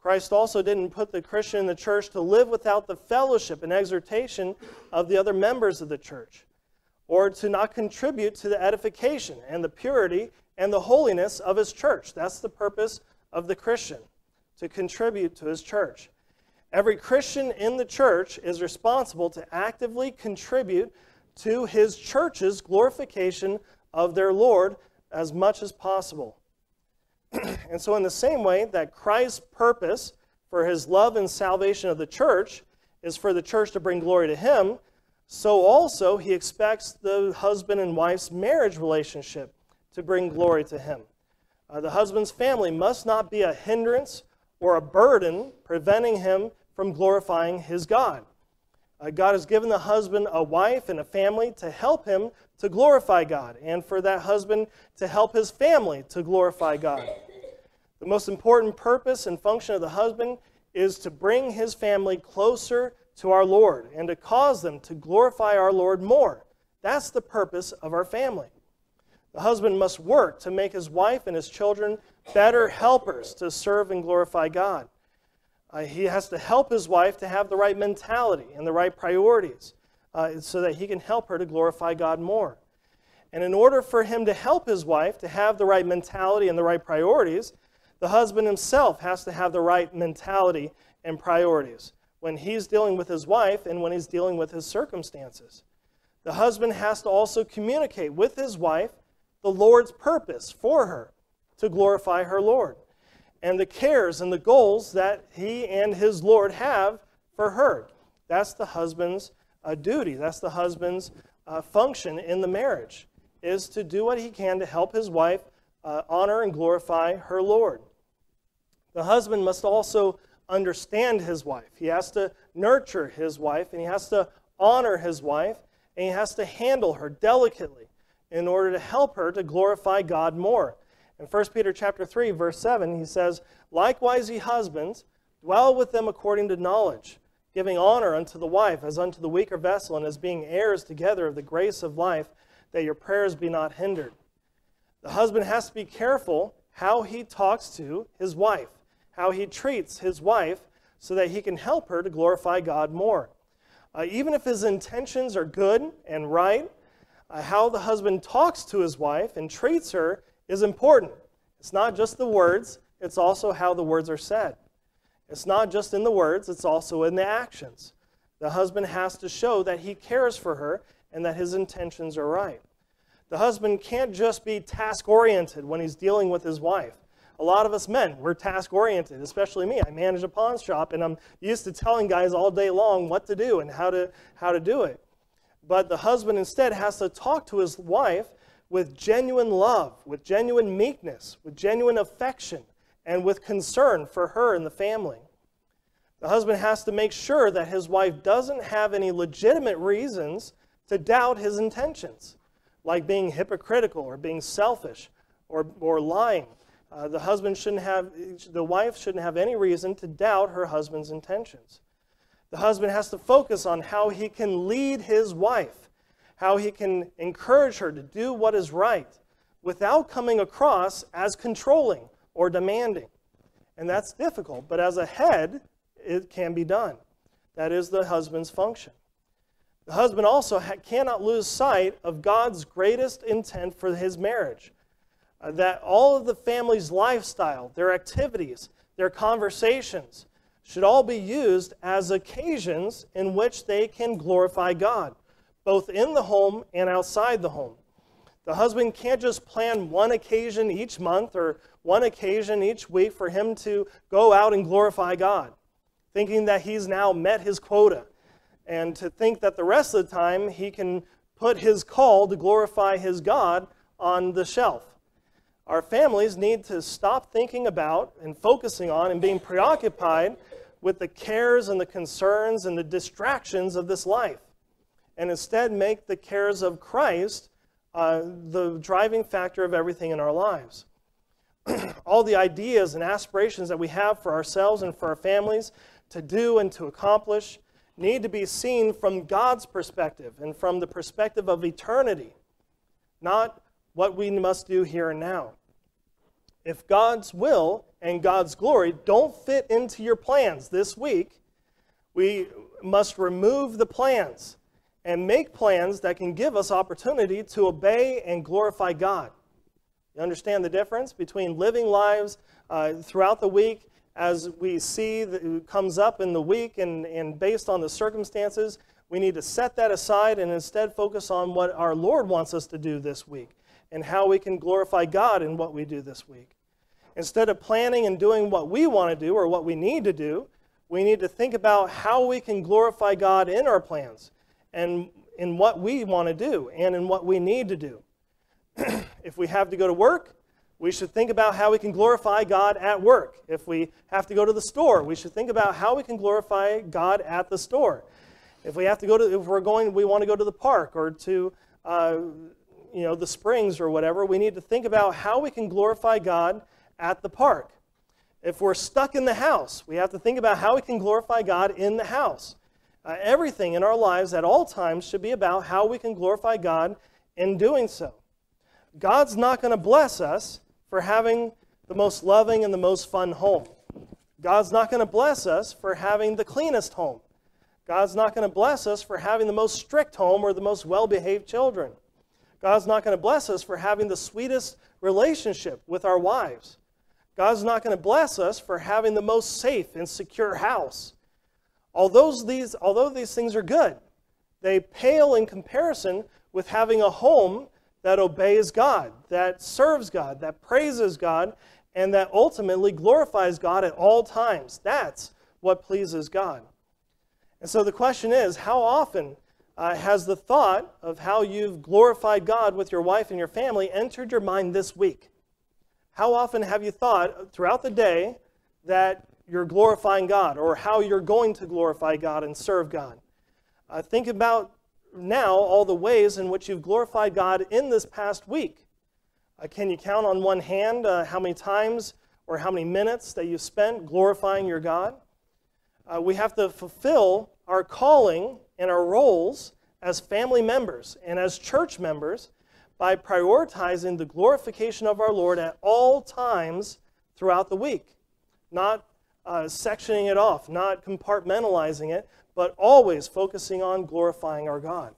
Christ also didn't put the Christian in the church to live without the fellowship and exhortation of the other members of the church, or to not contribute to the edification and the purity and the holiness of his church. That's the purpose of the Christian, to contribute to his church. Every Christian in the church is responsible to actively contribute to his church's glorification of their Lord as much as possible. and so, in the same way that Christ's purpose for his love and salvation of the church is for the church to bring glory to him, so also he expects the husband and wife's marriage relationship to bring glory to him. Uh, the husband's family must not be a hindrance or a burden preventing him from glorifying his God. Uh, God has given the husband a wife and a family to help him to glorify God, and for that husband to help his family to glorify God. The most important purpose and function of the husband is to bring his family closer to our Lord and to cause them to glorify our Lord more. That's the purpose of our family. The husband must work to make his wife and his children better helpers to serve and glorify God. Uh, he has to help his wife to have the right mentality and the right priorities uh, so that he can help her to glorify God more. And in order for him to help his wife to have the right mentality and the right priorities, the husband himself has to have the right mentality and priorities when he's dealing with his wife and when he's dealing with his circumstances. The husband has to also communicate with his wife the Lord's purpose for her to glorify her Lord and the cares and the goals that he and his Lord have for her. That's the husband's uh, duty. That's the husband's uh, function in the marriage, is to do what he can to help his wife uh, honor and glorify her Lord. The husband must also understand his wife. He has to nurture his wife, and he has to honor his wife, and he has to handle her delicately in order to help her to glorify God more. In 1 Peter chapter 3, verse 7, he says, Likewise, ye husbands, dwell with them according to knowledge, giving honor unto the wife as unto the weaker vessel, and as being heirs together of the grace of life, that your prayers be not hindered. The husband has to be careful how he talks to his wife, how he treats his wife, so that he can help her to glorify God more. Uh, even if his intentions are good and right, uh, how the husband talks to his wife and treats her is important. It's not just the words, it's also how the words are said. It's not just in the words, it's also in the actions. The husband has to show that he cares for her and that his intentions are right. The husband can't just be task oriented when he's dealing with his wife. A lot of us men, we're task oriented, especially me. I manage a pawn shop and I'm used to telling guys all day long what to do and how to, how to do it. But the husband instead has to talk to his wife with genuine love, with genuine meekness, with genuine affection, and with concern for her and the family. The husband has to make sure that his wife doesn't have any legitimate reasons to doubt his intentions, like being hypocritical or being selfish or, or lying. Uh, the husband shouldn't have, the wife shouldn't have any reason to doubt her husband's intentions. The husband has to focus on how he can lead his wife how he can encourage her to do what is right without coming across as controlling or demanding. And that's difficult, but as a head, it can be done. That is the husband's function. The husband also cannot lose sight of God's greatest intent for his marriage. Uh, that all of the family's lifestyle, their activities, their conversations should all be used as occasions in which they can glorify God both in the home and outside the home. The husband can't just plan one occasion each month or one occasion each week for him to go out and glorify God, thinking that he's now met his quota, and to think that the rest of the time he can put his call to glorify his God on the shelf. Our families need to stop thinking about and focusing on and being preoccupied with the cares and the concerns and the distractions of this life and instead make the cares of Christ uh, the driving factor of everything in our lives. All the ideas and aspirations that we have for ourselves and for our families to do and to accomplish need to be seen from God's perspective and from the perspective of eternity, not what we must do here and now. If God's will and God's glory don't fit into your plans this week, we must remove the plans and make plans that can give us opportunity to obey and glorify God. You understand the difference between living lives uh, throughout the week as we see that comes up in the week and, and based on the circumstances? We need to set that aside and instead focus on what our Lord wants us to do this week and how we can glorify God in what we do this week. Instead of planning and doing what we want to do or what we need to do, we need to think about how we can glorify God in our plans and in what we want to do and in what we need to do. if we have to go to work, we should think about how we can glorify God at work. If we have to go to the store, we should think about how we can glorify God at the store. If we have to go to, if we're going, we want to go to the park or to, uh, you know, the springs or whatever, we need to think about how we can glorify God at the park. If we're stuck in the house, we have to think about how we can glorify God in the house. Uh, everything in our lives at all times should be about how we can glorify God in doing so. God's not going to bless us for having the most loving and the most fun home. God's not going to bless us for having the cleanest home. God's not going to bless us for having the most strict home or the most well behaved children. God's not going to bless us for having the sweetest relationship with our wives. God's not going to bless us for having the most safe and secure house. Although these, although these things are good, they pale in comparison with having a home that obeys God, that serves God, that praises God, and that ultimately glorifies God at all times. That's what pleases God. And so the question is how often uh, has the thought of how you've glorified God with your wife and your family entered your mind this week? How often have you thought throughout the day that you're glorifying God or how you're going to glorify God and serve God? Uh, think about now all the ways in which you've glorified God in this past week. Uh, can you count on one hand uh, how many times or how many minutes that you spent glorifying your God? Uh, we have to fulfill our calling and our roles as family members and as church members by prioritizing the glorification of our Lord at all times throughout the week, not uh, sectioning it off, not compartmentalizing it, but always focusing on glorifying our God.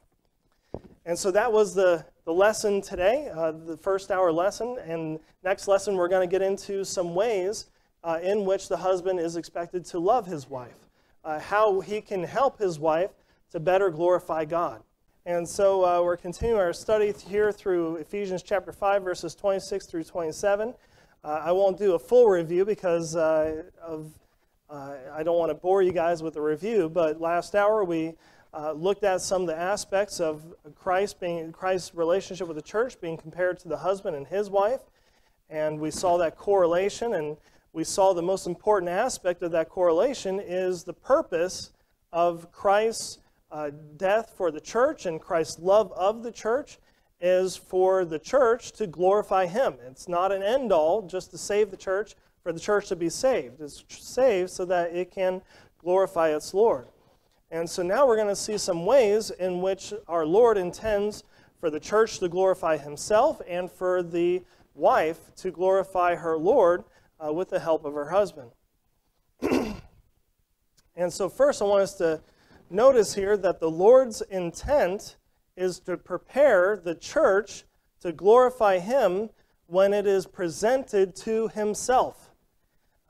And so that was the, the lesson today, uh, the first hour lesson. And next lesson, we're going to get into some ways uh, in which the husband is expected to love his wife, uh, how he can help his wife to better glorify God. And so uh, we're continuing our study here through Ephesians chapter 5, verses 26 through 27. Uh, I won't do a full review because uh, of uh, I don't want to bore you guys with a review, but last hour we uh, looked at some of the aspects of Christ being Christ's relationship with the church being compared to the husband and his wife, and we saw that correlation, and we saw the most important aspect of that correlation is the purpose of Christ's uh, death for the church and Christ's love of the church is for the church to glorify Him. It's not an end all just to save the church for the church to be saved. It's saved so that it can glorify its Lord. And so now we're going to see some ways in which our Lord intends for the church to glorify himself and for the wife to glorify her Lord uh, with the help of her husband. and so, first, I want us to notice here that the Lord's intent is to prepare the church to glorify him when it is presented to himself.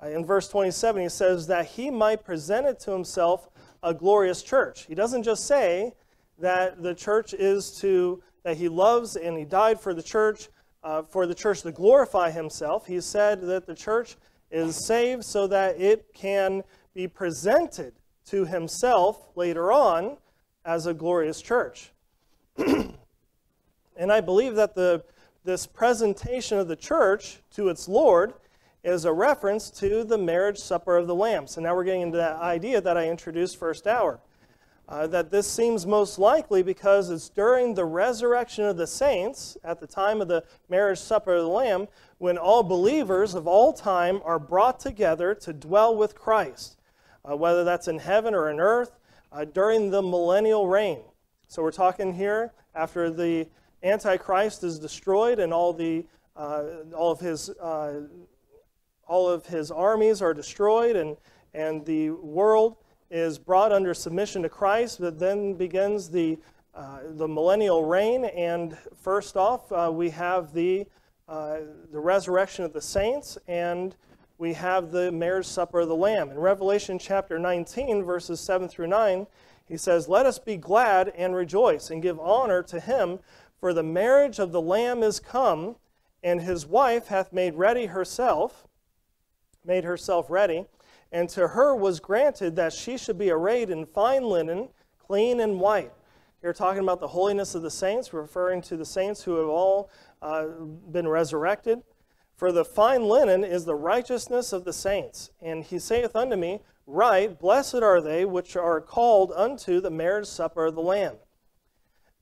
Uh, in verse 27, he says that he might present it to himself a glorious church. He doesn't just say that the church is to, that he loves and he died for the church, uh, for the church to glorify himself. He said that the church is saved so that it can be presented to himself later on as a glorious church. and I believe that the, this presentation of the church to its Lord is a reference to the marriage supper of the Lamb. So now we're getting into that idea that I introduced first hour. Uh, that this seems most likely because it's during the resurrection of the saints, at the time of the marriage supper of the Lamb, when all believers of all time are brought together to dwell with Christ, uh, whether that's in heaven or in earth, uh, during the millennial reign. So we're talking here after the Antichrist is destroyed and all the uh, all of his uh, all of his armies are destroyed and, and the world is brought under submission to Christ, but then begins the, uh, the millennial reign. And first off, we have the, the resurrection of the saints, and we have the marriage supper of the Lamb. In Revelation chapter 19, verses 7 through 9, he says, Let us be glad and rejoice and give honor to him, for the marriage of the Lamb is come, and his wife hath made ready herself made herself ready, and to her was granted that she should be arrayed in fine linen, clean and white. Here, talking about the holiness of the saints, referring to the saints who have all uh, been resurrected. For the fine linen is the righteousness of the saints. And he saith unto me, Write, blessed are they which are called unto the marriage supper of the Lamb.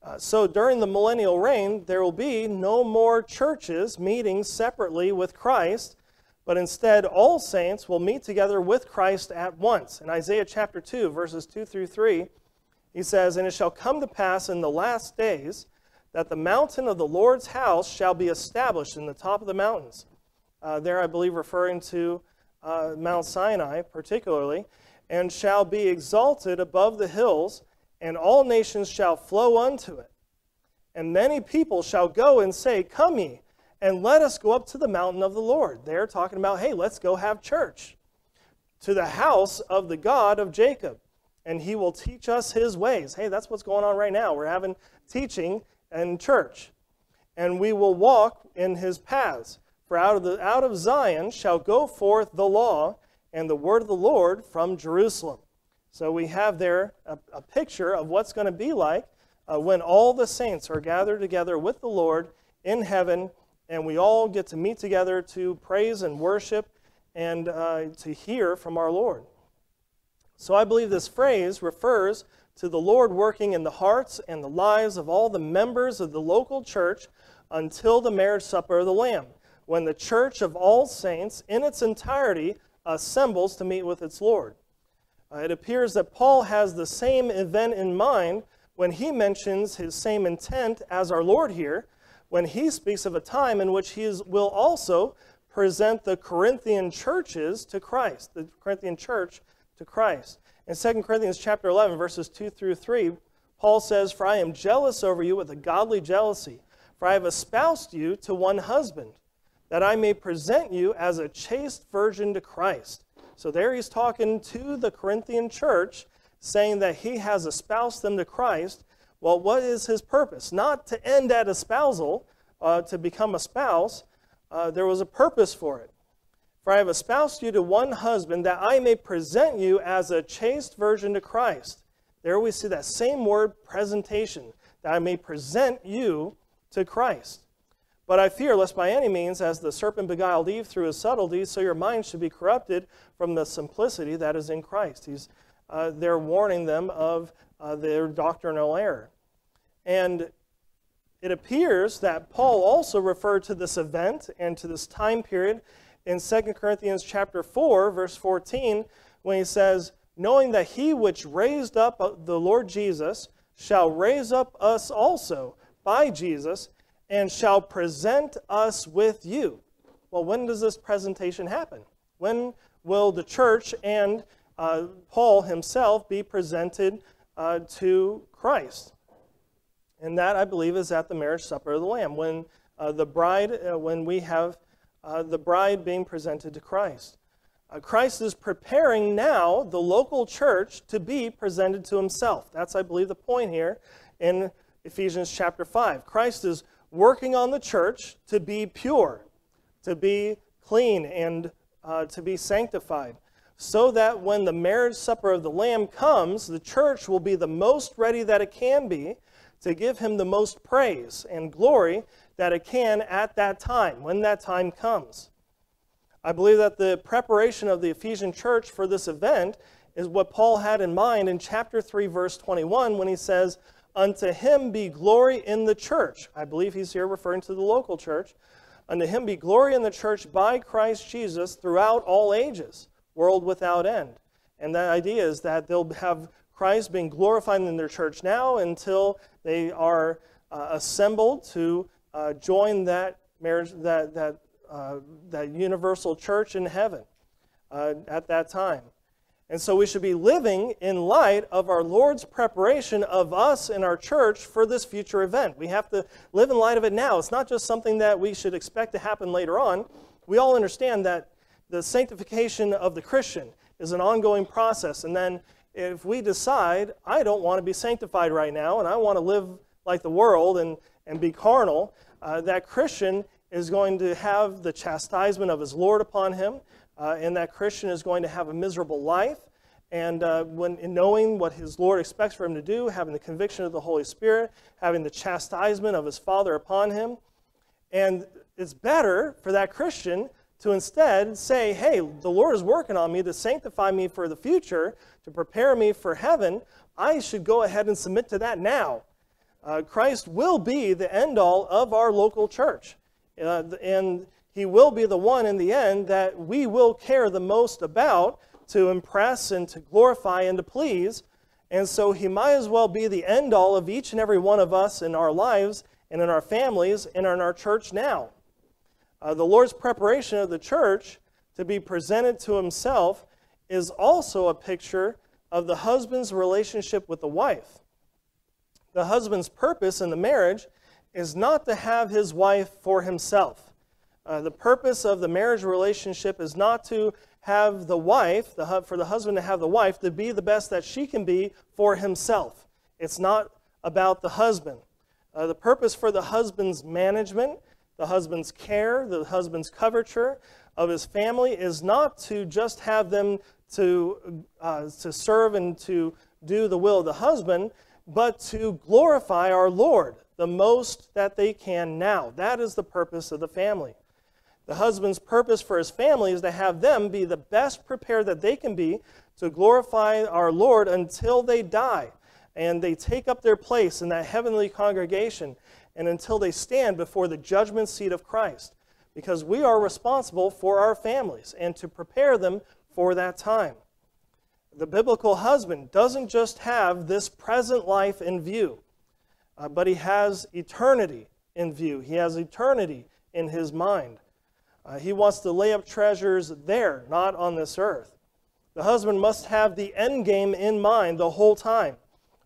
Uh, so during the millennial reign, there will be no more churches meeting separately with Christ, but instead all saints will meet together with Christ at once. In Isaiah chapter 2, verses 2 through 3, he says, And it shall come to pass in the last days that the mountain of the Lord's house shall be established in the top of the mountains. Uh, there, I believe, referring to uh, Mount Sinai particularly, and shall be exalted above the hills and all nations shall flow unto it. And many people shall go and say, Come ye, and let us go up to the mountain of the Lord. They're talking about, hey, let's go have church to the house of the God of Jacob, and he will teach us his ways. Hey, that's what's going on right now. We're having teaching and church, and we will walk in his paths. For out of, the, out of Zion shall go forth the law and the word of the Lord from Jerusalem. So we have there a, a picture of what's going to be like uh, when all the saints are gathered together with the Lord in heaven, and we all get to meet together to praise and worship and uh, to hear from our Lord. So I believe this phrase refers to the Lord working in the hearts and the lives of all the members of the local church until the marriage supper of the Lamb, when the church of all saints in its entirety assembles to meet with its Lord. Uh, it appears that Paul has the same event in mind when he mentions his same intent as our Lord here, when he speaks of a time in which he is, will also present the Corinthian churches to Christ, the Corinthian church to Christ. In 2 Corinthians chapter 11, verses 2 through 3, Paul says, For I am jealous over you with a godly jealousy, for I have espoused you to one husband, that I may present you as a chaste virgin to Christ. So there he's talking to the Corinthian church, saying that he has espoused them to Christ. Well, what is his purpose? Not to end at espousal, uh, to become a spouse. Uh, there was a purpose for it. For I have espoused you to one husband, that I may present you as a chaste virgin to Christ. There we see that same word, presentation, that I may present you to Christ. But I fear lest by any means, as the serpent beguiled Eve through his subtleties, so your minds should be corrupted from the simplicity that is in Christ. He's, uh, they're warning them of uh, their doctrinal error. And it appears that Paul also referred to this event and to this time period in 2 Corinthians chapter 4, verse 14, when he says, Knowing that he which raised up the Lord Jesus shall raise up us also by Jesus and shall present us with you. Well, when does this presentation happen? When will the church and uh, Paul himself be presented uh, to Christ? And that, I believe, is at the marriage supper of the Lamb, when uh, the bride, uh, when we have uh, the bride being presented to Christ. Uh, Christ is preparing now the local church to be presented to himself. That's, I believe, the point here in Ephesians chapter 5. Christ is working on the church to be pure, to be clean, and uh, to be sanctified, so that when the marriage supper of the Lamb comes, the church will be the most ready that it can be to give him the most praise and glory that it can at that time, when that time comes. I believe that the preparation of the Ephesian church for this event is what Paul had in mind in chapter 3, verse 21, when he says, Unto him be glory in the church. I believe he's here referring to the local church. Unto him be glory in the church by Christ Jesus throughout all ages, world without end. And the idea is that they'll have Christ being glorified in their church now until they are uh, assembled to uh, join that marriage, that, that, uh, that universal church in heaven uh, at that time. And so we should be living in light of our Lord's preparation of us and our church for this future event. We have to live in light of it now. It's not just something that we should expect to happen later on. We all understand that the sanctification of the Christian is an ongoing process. And then if we decide, I don't want to be sanctified right now and I want to live like the world and, and be carnal, uh, that Christian is going to have the chastisement of his Lord upon him uh, and that Christian is going to have a miserable life, and uh, when in knowing what his Lord expects for him to do, having the conviction of the Holy Spirit, having the chastisement of his Father upon him. And it's better for that Christian to instead say, hey, the Lord is working on me to sanctify me for the future, to prepare me for heaven. I should go ahead and submit to that now. Uh, Christ will be the end all of our local church. Uh, and he will be the one in the end that we will care the most about to impress and to glorify and to please. And so he might as well be the end all of each and every one of us in our lives and in our families and in our church now. Uh, the Lord's preparation of the church to be presented to himself is also a picture of the husband's relationship with the wife. The husband's purpose in the marriage is not to have his wife for himself. Uh, the purpose of the marriage relationship is not to have the wife, the, for the husband to have the wife, to be the best that she can be for himself. It's not about the husband. Uh, the purpose for the husband's management, the husband's care, the husband's coverture of his family is not to just have them to, uh, to serve and to do the will of the husband, but to glorify our Lord the most that they can now. That is the purpose of the family. The husband's purpose for his family is to have them be the best prepared that they can be to glorify our Lord until they die and they take up their place in that heavenly congregation and until they stand before the judgment seat of Christ. Because we are responsible for our families and to prepare them for that time. The biblical husband doesn't just have this present life in view, uh, but he has eternity in view. He has eternity in his mind. Uh, he wants to lay up treasures there, not on this earth. The husband must have the end game in mind the whole time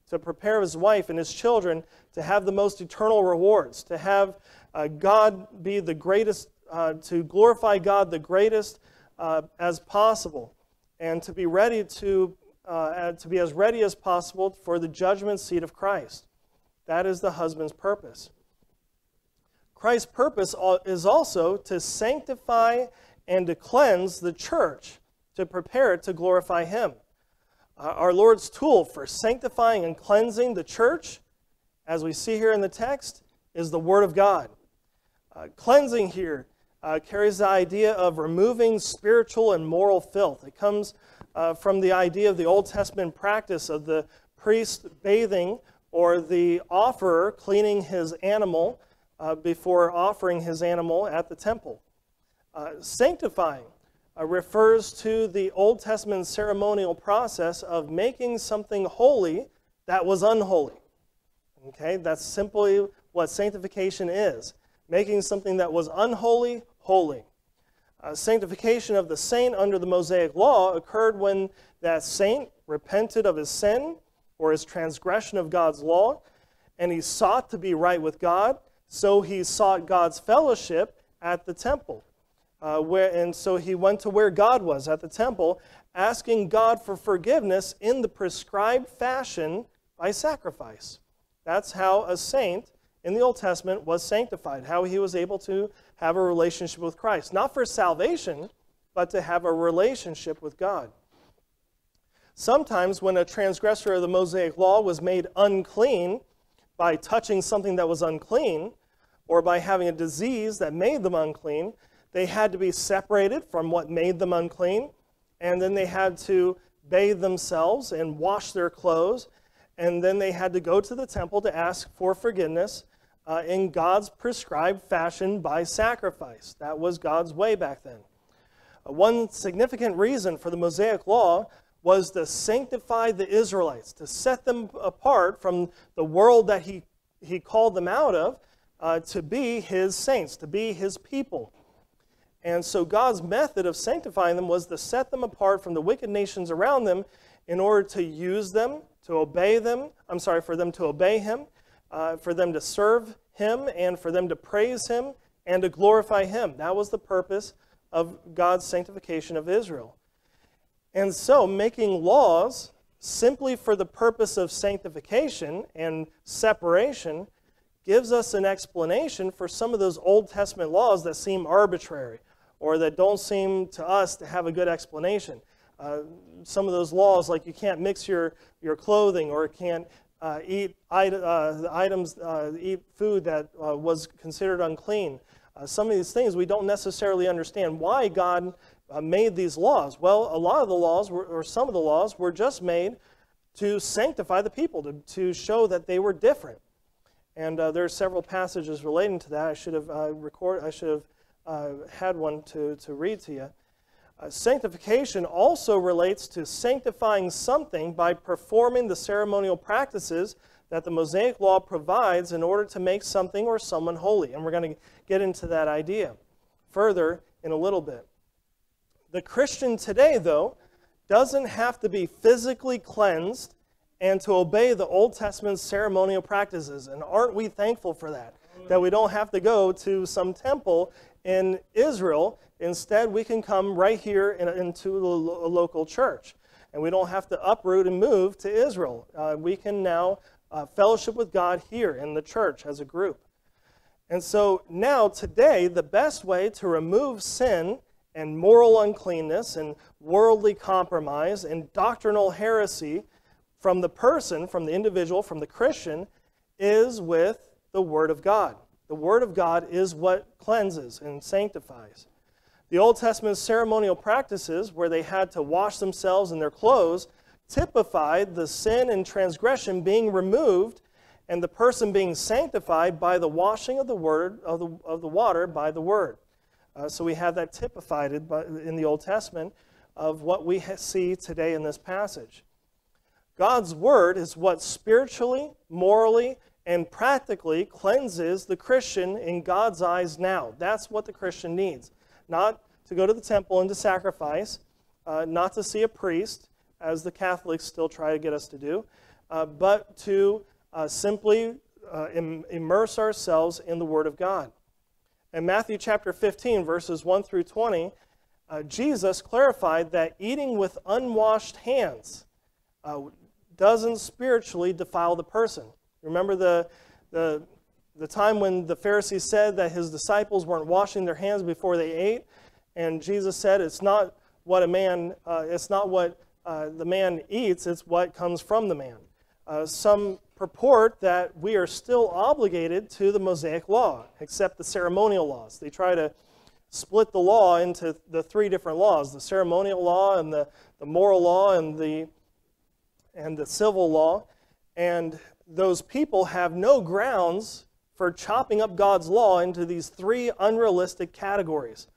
to prepare his wife and his children to have the most eternal rewards, to have uh, God be the greatest, uh, to glorify God the greatest uh, as possible, and to be ready to, uh, to be as ready as possible for the judgment seat of Christ. That is the husband's purpose. Christ's purpose is also to sanctify and to cleanse the church, to prepare it to glorify Him. Uh, our Lord's tool for sanctifying and cleansing the church, as we see here in the text, is the Word of God. Uh, cleansing here uh, carries the idea of removing spiritual and moral filth. It comes uh, from the idea of the Old Testament practice of the priest bathing or the offerer cleaning his animal uh, before offering his animal at the temple. Uh, sanctifying uh, refers to the Old Testament ceremonial process of making something holy that was unholy. Okay, that's simply what sanctification is making something that was unholy holy. Uh, sanctification of the saint under the Mosaic law occurred when that saint repented of his sin or his transgression of God's law, and he sought to be right with God, so he sought God's fellowship at the temple. Uh, where, and so he went to where God was at the temple, asking God for forgiveness in the prescribed fashion by sacrifice. That's how a saint in the Old Testament was sanctified, how he was able to have a relationship with Christ. Not for salvation, but to have a relationship with God. Sometimes, when a transgressor of the Mosaic law was made unclean by touching something that was unclean, or by having a disease that made them unclean, they had to be separated from what made them unclean, and then they had to bathe themselves and wash their clothes, and then they had to go to the temple to ask for forgiveness uh, in God's prescribed fashion by sacrifice. That was God's way back then. Uh, one significant reason for the Mosaic Law was to sanctify the Israelites, to set them apart from the world that He, he called them out of, uh, to be His saints, to be His people. And so God's method of sanctifying them was to set them apart from the wicked nations around them in order to use them, to obey them. I'm sorry, for them to obey Him, uh, for them to serve Him, and for them to praise Him and to glorify Him. That was the purpose of God's sanctification of Israel. And so, making laws simply for the purpose of sanctification and separation gives us an explanation for some of those Old Testament laws that seem arbitrary or that don't seem to us to have a good explanation. Uh, some of those laws, like you can't mix your, your clothing or can't uh, eat uh, items, uh, eat food that uh, was considered unclean. Uh, some of these things we don't necessarily understand why God made these laws. Well, a lot of the laws, were, or some of the laws, were just made to sanctify the people, to, to show that they were different. And uh, there are several passages relating to that. I should have uh, record, I should have uh, had one to, to read to you. Uh, sanctification also relates to sanctifying something by performing the ceremonial practices that the Mosaic Law provides in order to make something or someone holy. And we're going to get into that idea further in a little bit. The Christian today, though, doesn't have to be physically cleansed and to obey the Old Testament ceremonial practices. And aren't we thankful for that? That we don't have to go to some temple in Israel Instead, we can come right here in, into a, local church. And we don't have to uproot and move to Israel. Uh, we can now uh, fellowship with God here in the church as a group. And so now, today, the best way to remove sin and moral uncleanness and worldly compromise and doctrinal heresy from the person, from the individual, from the Christian, is with the Word of God. The Word of God is what cleanses and sanctifies. The Old Testament ceremonial practices, where they had to wash themselves in their clothes, typified the sin and transgression being removed and the person being sanctified by the washing of the word of the, of the water by the word. Uh, so we have that typified in the Old Testament of what we see today in this passage. God's word is what spiritually, morally, and practically cleanses the Christian in God's eyes now. That's what the Christian needs not to go to the temple and to sacrifice, uh, not to see a priest, as the Catholics still try to get us to do, uh, but to uh, simply uh, Im- immerse ourselves in the Word of God. In Matthew chapter 15, verses 1 through 20, uh, Jesus clarified that eating with unwashed hands uh, doesn't spiritually defile the person. Remember the, the the time when the Pharisees said that his disciples weren't washing their hands before they ate, and Jesus said, "It's not what a man, uh, it's not what uh, the man eats; it's what comes from the man." Uh, some purport that we are still obligated to the Mosaic law, except the ceremonial laws. They try to split the law into the three different laws: the ceremonial law, and the, the moral law, and the and the civil law. And those people have no grounds for chopping up God's law into these three unrealistic categories.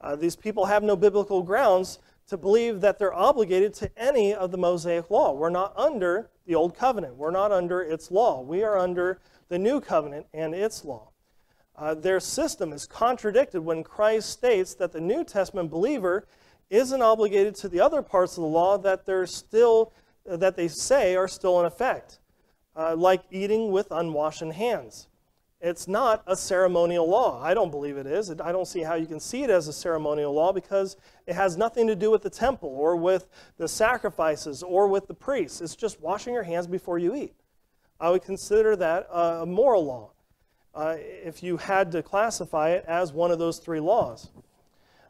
Uh, these people have no biblical grounds to believe that they're obligated to any of the Mosaic law. We're not under the Old Covenant, we're not under its law. We are under the New Covenant and its law. Uh, their system is contradicted when Christ states that the New Testament believer isn't obligated to the other parts of the law that they're still that they say are still in effect, uh, like eating with unwashed hands. It's not a ceremonial law. I don't believe it is. I don't see how you can see it as a ceremonial law because it has nothing to do with the temple or with the sacrifices or with the priests. It's just washing your hands before you eat. I would consider that a moral law uh, if you had to classify it as one of those three laws.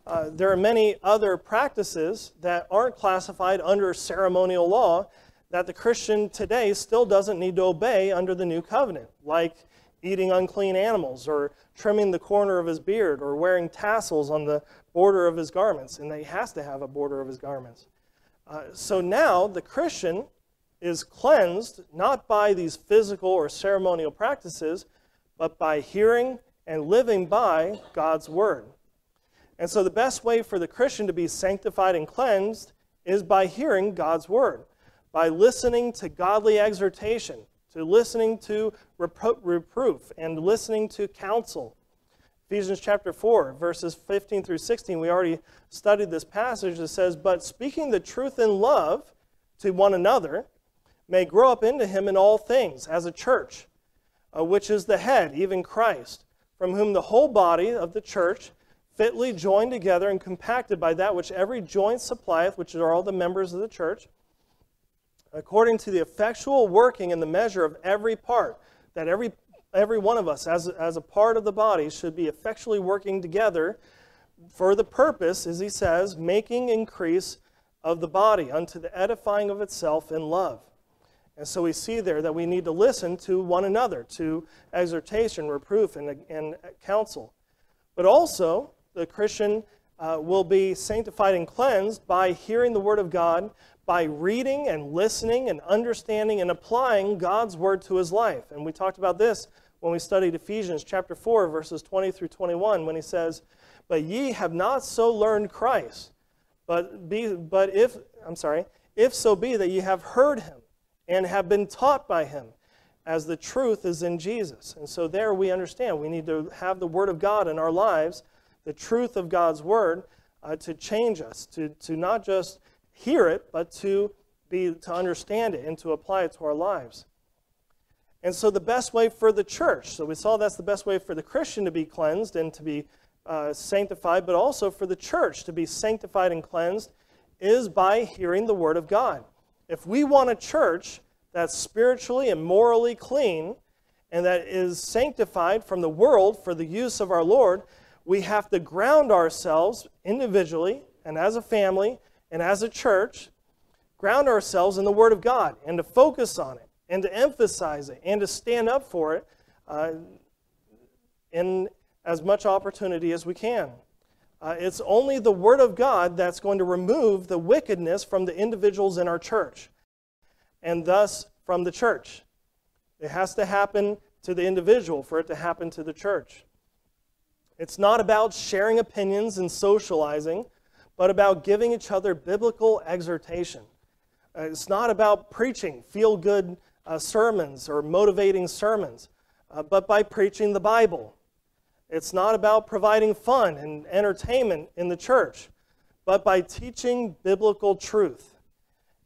Uh, there are many other practices that aren't classified under ceremonial law that the Christian today still doesn't need to obey under the new covenant, like eating unclean animals, or trimming the corner of his beard, or wearing tassels on the border of his garments. And he has to have a border of his garments. Uh, so now the Christian is cleansed not by these physical or ceremonial practices, but by hearing and living by God's word. And so the best way for the Christian to be sanctified and cleansed is by hearing God's word, by listening to godly exhortation, to listening to repro- reproof and listening to counsel. Ephesians chapter 4, verses 15 through 16, we already studied this passage that says, But speaking the truth in love to one another may grow up into him in all things as a church, uh, which is the head, even Christ, from whom the whole body of the church, fitly joined together and compacted by that which every joint supplieth, which are all the members of the church, according to the effectual working and the measure of every part, that every, every one of us, as, as a part of the body, should be effectually working together for the purpose, as he says, making increase of the body unto the edifying of itself in love. And so we see there that we need to listen to one another, to exhortation, reproof, and, and counsel. But also, the Christian uh, will be sanctified and cleansed by hearing the Word of God, by reading and listening and understanding and applying God's Word to his life. And we talked about this when we studied Ephesians chapter 4, verses 20 through 21, when he says, But ye have not so learned Christ, but, be, but if, I'm sorry, if so be that ye have heard him and have been taught by him, as the truth is in Jesus. And so there we understand we need to have the Word of God in our lives, the truth of God's Word, uh, to change us, to, to not just hear it, but to, be, to understand it and to apply it to our lives. And so the best way for the church, so we saw that's the best way for the Christian to be cleansed and to be uh, sanctified, but also for the church to be sanctified and cleansed, is by hearing the Word of God. If we want a church that's spiritually and morally clean and that is sanctified from the world for the use of our Lord, we have to ground ourselves individually and as a family and as a church, ground ourselves in the Word of God and to focus on it and to emphasize it and to stand up for it uh, in as much opportunity as we can. Uh, it's only the Word of God that's going to remove the wickedness from the individuals in our church and thus from the church. It has to happen to the individual for it to happen to the church. It's not about sharing opinions and socializing, but about giving each other biblical exhortation. Uh, it's not about preaching feel good uh, sermons or motivating sermons, uh, but by preaching the Bible it's not about providing fun and entertainment in the church, but by teaching biblical truth.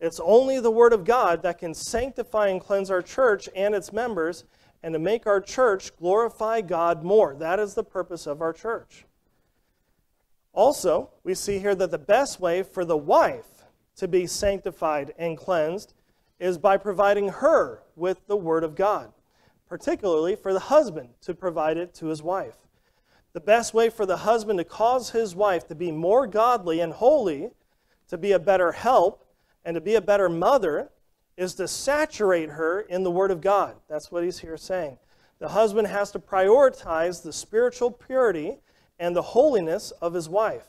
It's only the Word of God that can sanctify and cleanse our church and its members and to make our church glorify God more. That is the purpose of our church. Also, we see here that the best way for the wife to be sanctified and cleansed is by providing her with the Word of God, particularly for the husband to provide it to his wife. The best way for the husband to cause his wife to be more godly and holy, to be a better help, and to be a better mother is to saturate her in the Word of God. That's what he's here saying. The husband has to prioritize the spiritual purity and the holiness of his wife.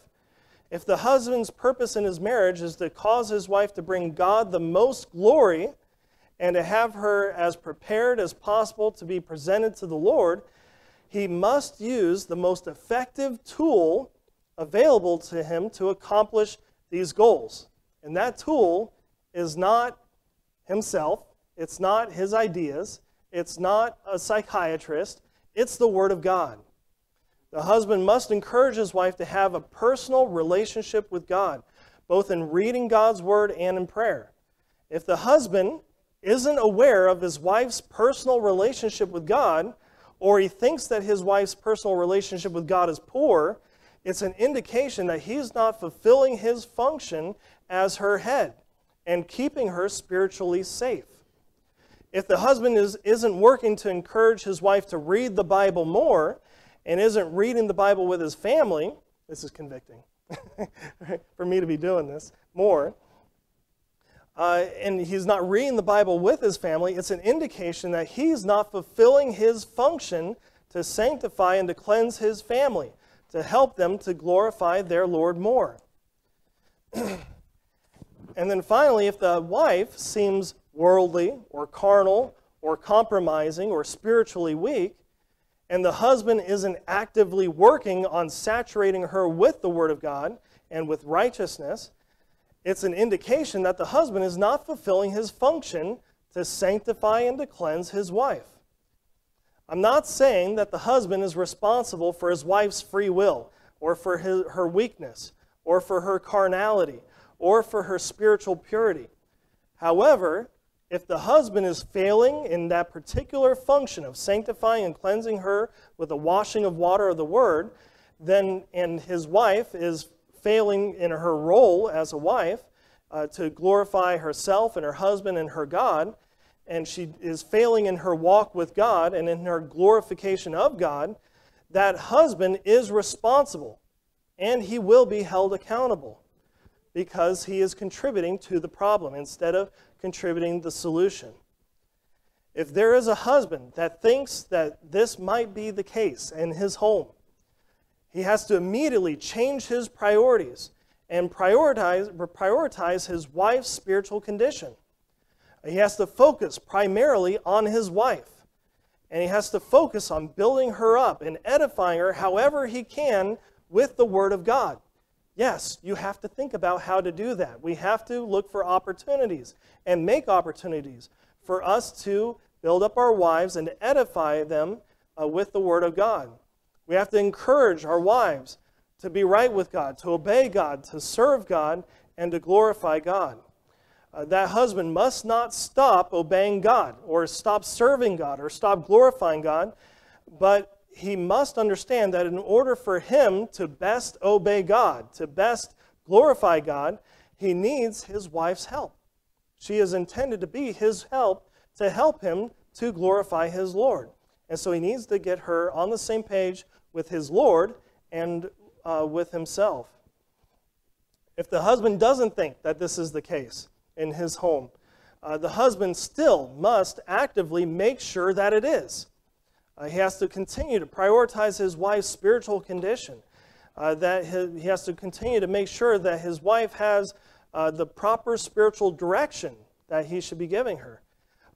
If the husband's purpose in his marriage is to cause his wife to bring God the most glory and to have her as prepared as possible to be presented to the Lord, he must use the most effective tool available to him to accomplish these goals. And that tool is not himself, it's not his ideas, it's not a psychiatrist, it's the Word of God. The husband must encourage his wife to have a personal relationship with God, both in reading God's Word and in prayer. If the husband isn't aware of his wife's personal relationship with God, or he thinks that his wife's personal relationship with God is poor, it's an indication that he's not fulfilling his function as her head and keeping her spiritually safe. If the husband is, isn't working to encourage his wife to read the Bible more and isn't reading the Bible with his family, this is convicting for me to be doing this more uh, and he's not reading the Bible with his family, it's an indication that he's not fulfilling his function to sanctify and to cleanse his family, to help them to glorify their Lord more. and then finally, if the wife seems worldly or carnal or compromising or spiritually weak, and the husband isn't actively working on saturating her with the Word of God and with righteousness, it's an indication that the husband is not fulfilling his function to sanctify and to cleanse his wife. I'm not saying that the husband is responsible for his wife's free will, or for his, her weakness, or for her carnality, or for her spiritual purity. However, if the husband is failing in that particular function of sanctifying and cleansing her with the washing of water of the word, then and his wife is failing in her role as a wife uh, to glorify herself and her husband and her God, and she is failing in her walk with God and in her glorification of God, that husband is responsible and he will be held accountable. Because he is contributing to the problem instead of contributing the solution. If there is a husband that thinks that this might be the case in his home, he has to immediately change his priorities and prioritize, prioritize his wife's spiritual condition. He has to focus primarily on his wife. And he has to focus on building her up and edifying her however he can with the Word of God. Yes, you have to think about how to do that. We have to look for opportunities and make opportunities for us to build up our wives and edify them uh, with the Word of God. We have to encourage our wives to be right with God, to obey God, to serve God, and to glorify God. Uh, that husband must not stop obeying God or stop serving God or stop glorifying God, but he must understand that in order for him to best obey God, to best glorify God, he needs his wife's help. She is intended to be his help to help him to glorify his Lord. And so he needs to get her on the same page with his Lord and uh, with himself. If the husband doesn't think that this is the case in his home, uh, the husband still must actively make sure that it is. Uh, he has to continue to prioritize his wife's spiritual condition. Uh, that he has to continue to make sure that his wife has uh, the proper spiritual direction that he should be giving her.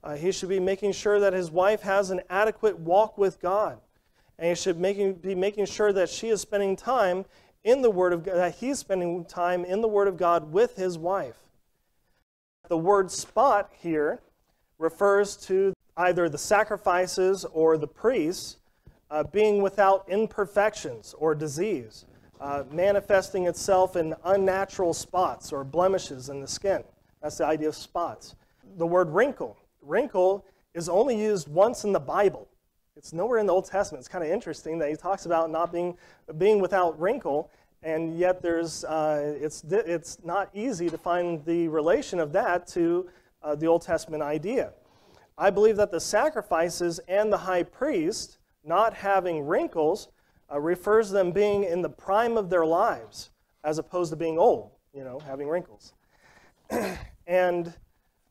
Uh, he should be making sure that his wife has an adequate walk with God. And he should making, be making sure that she is spending time in the Word of God, that he's spending time in the Word of God with his wife. The word spot here refers to either the sacrifices or the priests uh, being without imperfections or disease, uh, manifesting itself in unnatural spots or blemishes in the skin. That's the idea of spots. The word wrinkle. Wrinkle is only used once in the Bible. It's nowhere in the Old Testament. It's kind of interesting that he talks about not being, being without wrinkle, and yet there's, uh, it's, it's not easy to find the relation of that to uh, the Old Testament idea. I believe that the sacrifices and the high priest not having wrinkles uh, refers them being in the prime of their lives as opposed to being old, you know, having wrinkles. and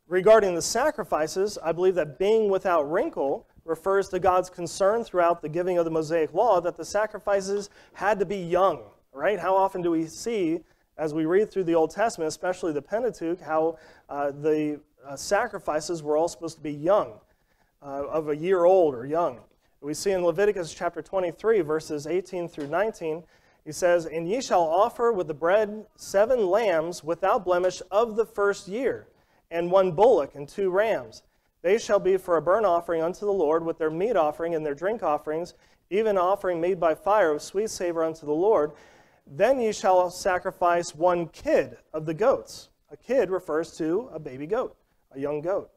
regarding the sacrifices, I believe that being without wrinkle refers to God's concern throughout the giving of the Mosaic Law that the sacrifices had to be young, right? How often do we see, as we read through the Old Testament, especially the Pentateuch, how uh, the uh, sacrifices were all supposed to be young, uh, of a year old or young. We see in Leviticus chapter 23, verses 18 through 19, he says, And ye shall offer with the bread seven lambs without blemish of the first year, and one bullock and two rams. They shall be for a burnt offering unto the Lord with their meat offering and their drink offerings, even offering made by fire of sweet savor unto the Lord. Then ye shall sacrifice one kid of the goats. A kid refers to a baby goat a young goat,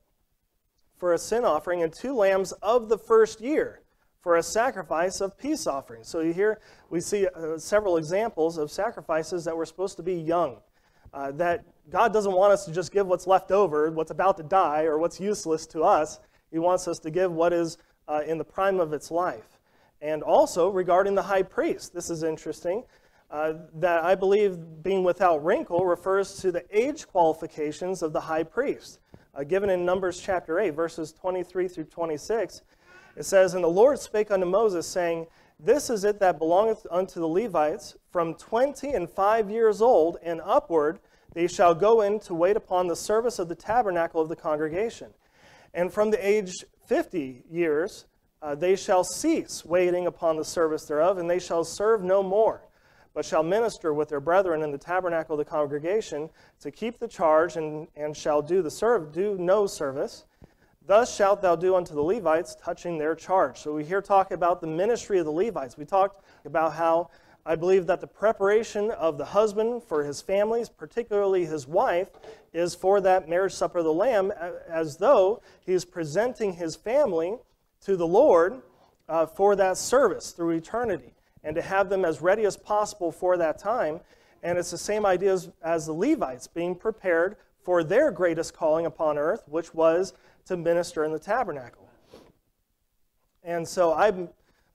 for a sin offering, and two lambs of the first year for a sacrifice of peace offering. So here we see uh, several examples of sacrifices that were supposed to be young. Uh, that God doesn't want us to just give what's left over, what's about to die, or what's useless to us. He wants us to give what is uh, in the prime of its life. And also regarding the high priest, this is interesting. Uh, that I believe being without wrinkle refers to the age qualifications of the high priest uh, given in Numbers chapter 8, verses 23 through 26. It says, And the Lord spake unto Moses, saying, This is it that belongeth unto the Levites, from twenty and five years old and upward, they shall go in to wait upon the service of the tabernacle of the congregation. And from the age 50 years, uh, they shall cease waiting upon the service thereof, and they shall serve no more but shall minister with their brethren in the tabernacle of the congregation to keep the charge and, and shall do the serve do no service. Thus shalt thou do unto the levites touching their charge. So we here talk about the ministry of the levites. We talked about how i believe that the preparation of the husband for his families particularly his wife is for that marriage supper of the lamb as though he is presenting his family to the lord uh, for that service through eternity and to have them as ready as possible for that time. And it's the same idea as, as the Levites being prepared for their greatest calling upon earth, which was to minister in the tabernacle. And so I'm,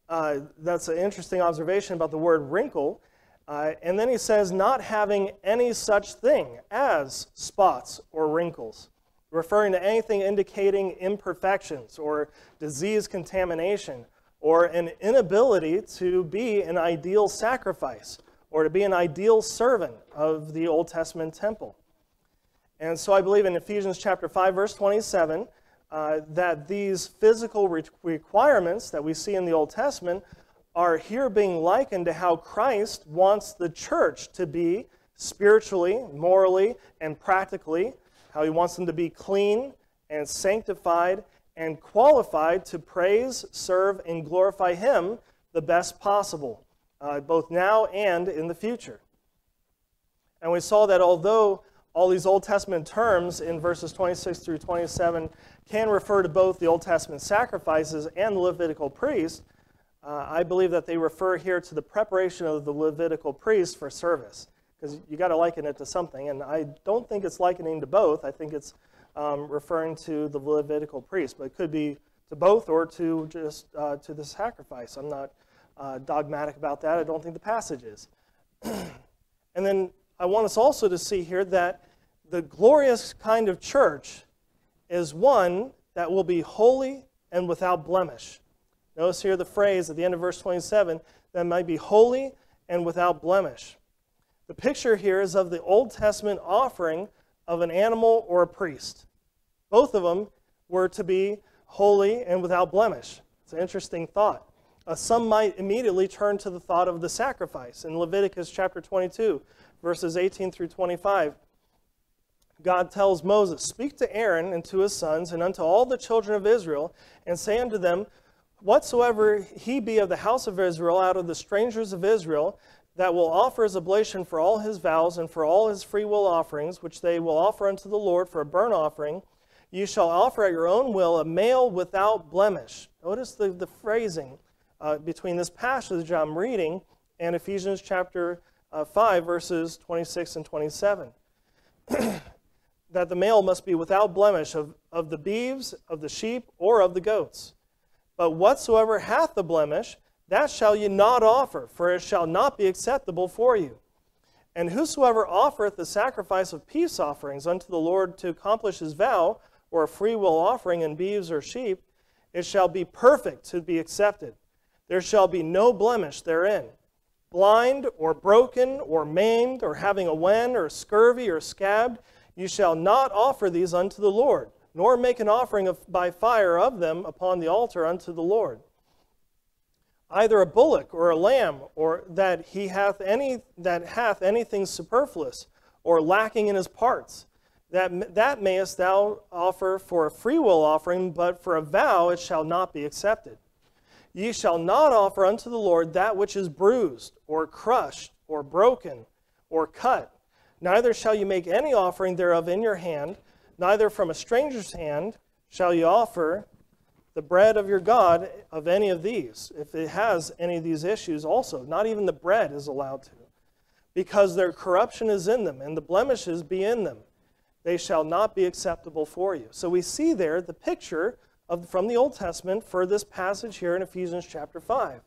uh, that's an interesting observation about the word wrinkle. Uh, and then he says, not having any such thing as spots or wrinkles, referring to anything indicating imperfections or disease contamination or an inability to be an ideal sacrifice or to be an ideal servant of the Old Testament temple. And so I believe in Ephesians chapter 5, verse 27, uh, that these physical re- requirements that we see in the Old Testament are here being likened to how Christ wants the church to be spiritually, morally, and practically, how he wants them to be clean and sanctified and qualified to praise, serve, and glorify him the best possible, uh, both now and in the future. And we saw that although all these Old Testament terms in verses 26 through 27 can refer to both the Old Testament sacrifices and the Levitical priest, uh, I believe that they refer here to the preparation of the Levitical priest for service, because you got to liken it to something. And I don't think it's likening to both. I think it's um, referring to the Levitical priest, but it could be to both or to just uh, to the sacrifice. I'm not uh, dogmatic about that. I don't think the passage is. and then I want us also to see here that the glorious kind of church is one that will be holy and without blemish. Notice here the phrase at the end of verse 27 that might be holy and without blemish. The picture here is of the Old Testament offering of an animal or a priest. Both of them were to be holy and without blemish. It's an interesting thought. Uh, some might immediately turn to the thought of the sacrifice in Leviticus chapter 22, verses 18 through 25. God tells Moses, Speak to Aaron and to his sons and unto all the children of Israel, and say unto them, Whatsoever he be of the house of Israel, out of the strangers of Israel, that will offer his oblation for all his vows and for all his freewill offerings, which they will offer unto the Lord for a burnt offering, you shall offer at your own will a male without blemish. Notice the, the phrasing uh, between this passage I'm reading and Ephesians chapter uh, 5, verses 26 and 27. that the male must be without blemish of, of the beeves, of the sheep, or of the goats. But whatsoever hath the blemish, that shall ye not offer, for it shall not be acceptable for you. And whosoever offereth the sacrifice of peace offerings unto the Lord to accomplish his vow, or a freewill offering in beeves or sheep, it shall be perfect to be accepted. There shall be no blemish therein. Blind, or broken, or maimed, or having a wen, or scurvy, or scabbed, you shall not offer these unto the Lord nor make an offering of, by fire of them upon the altar unto the Lord. Either a bullock or a lamb, or that he hath any that hath anything superfluous or lacking in his parts, that, that mayest thou offer for a freewill offering, but for a vow it shall not be accepted. Ye shall not offer unto the Lord that which is bruised, or crushed, or broken, or cut. Neither shall you make any offering thereof in your hand, Neither from a stranger's hand shall you offer the bread of your God of any of these, if it has any of these issues also. Not even the bread is allowed to, because their corruption is in them, and the blemishes be in them. They shall not be acceptable for you. So we see there the picture of, from the Old Testament for this passage here in Ephesians chapter 5.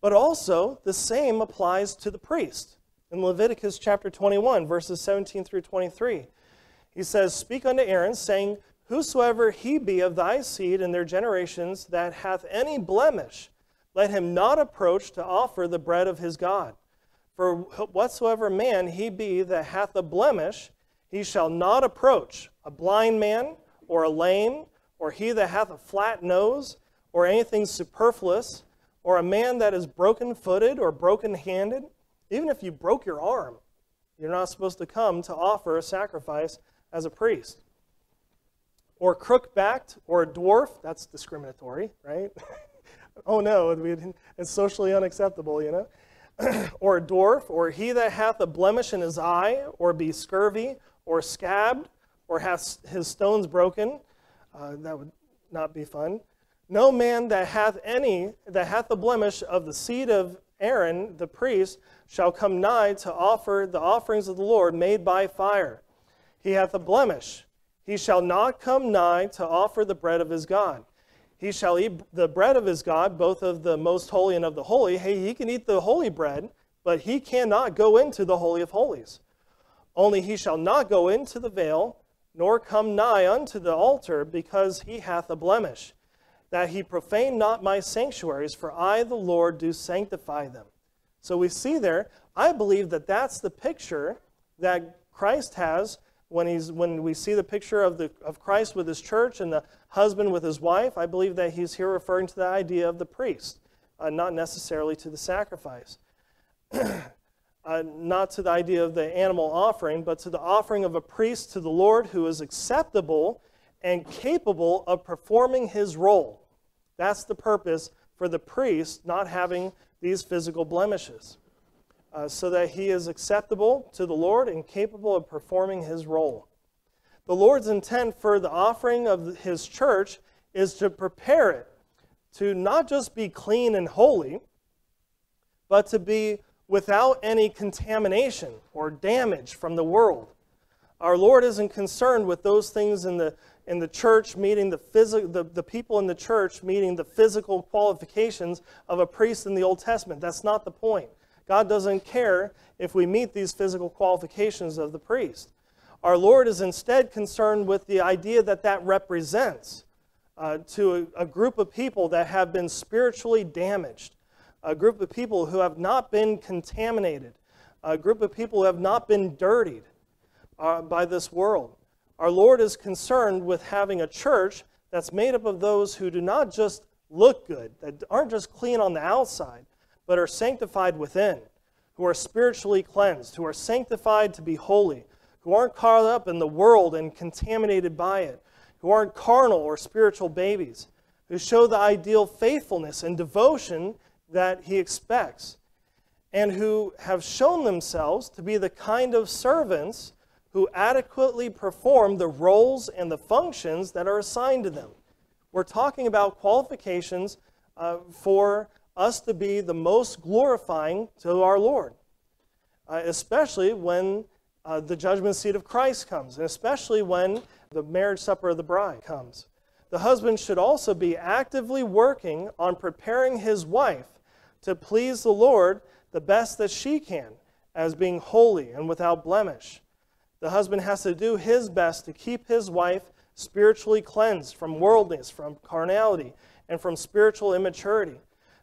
But also, the same applies to the priest. In Leviticus chapter 21, verses 17 through 23, he says, Speak unto Aaron, saying, Whosoever he be of thy seed in their generations that hath any blemish, let him not approach to offer the bread of his God. For whatsoever man he be that hath a blemish, he shall not approach a blind man, or a lame, or he that hath a flat nose, or anything superfluous, or a man that is broken footed or broken handed. Even if you broke your arm, you're not supposed to come to offer a sacrifice as a priest. Or crook backed or a dwarf, that's discriminatory, right? oh no, it's socially unacceptable, you know? or a dwarf, or he that hath a blemish in his eye, or be scurvy, or scabbed, or hath his stones broken. Uh, that would not be fun. No man that hath any, that hath a blemish of the seed of Aaron, the priest, shall come nigh to offer the offerings of the Lord made by fire he hath a blemish. He shall not come nigh to offer the bread of his God. He shall eat the bread of his God, both of the most holy and of the holy. Hey, he can eat the holy bread, but he cannot go into the Holy of Holies. Only he shall not go into the veil, nor come nigh unto the altar, because he hath a blemish, that he profane not my sanctuaries, for I, the Lord, do sanctify them. So we see there, I believe that that's the picture that Christ has when, he's, when we see the picture of, the, of Christ with his church and the husband with his wife. I believe that he's here referring to the idea of the priest, uh, not necessarily to the sacrifice. uh, not to the idea of the animal offering, but to the offering of a priest to the Lord who is acceptable and capable of performing his role. That's the purpose for the priest not having these physical blemishes, uh, so that he is acceptable to the Lord and capable of performing his role. The Lord's intent for the offering of his church is to prepare it to not just be clean and holy, but to be without any contamination or damage from the world. Our Lord isn't concerned with those things in the, in the church meeting the, phys- the, the people in the church meeting the physical qualifications of a priest in the Old Testament. That's not the point. God doesn't care if we meet these physical qualifications of the priest. Our Lord is instead concerned with the idea that that represents uh, to a, a group of people that have been spiritually damaged a group of people who have not been contaminated, a group of people who have not been dirtied uh, by this world. Our Lord is concerned with having a church that's made up of those who do not just look good, that aren't just clean on the outside, but are sanctified within, who are spiritually cleansed, who are sanctified to be holy, who aren't caught up in the world and contaminated by it, who aren't carnal or spiritual babies, who show the ideal faithfulness and devotion that he expects, and who have shown themselves to be the kind of servants who adequately perform the roles and the functions that are assigned to them. We're talking about qualifications uh, for us to be the most glorifying to our Lord, uh, especially when uh, the judgment seat of Christ comes, and especially when the marriage supper of the bride comes. The husband should also be actively working on preparing his wife to please the Lord the best that she can, as being holy and without blemish. The husband has to do his best to keep his wife spiritually cleansed from worldliness, from carnality, and from spiritual immaturity.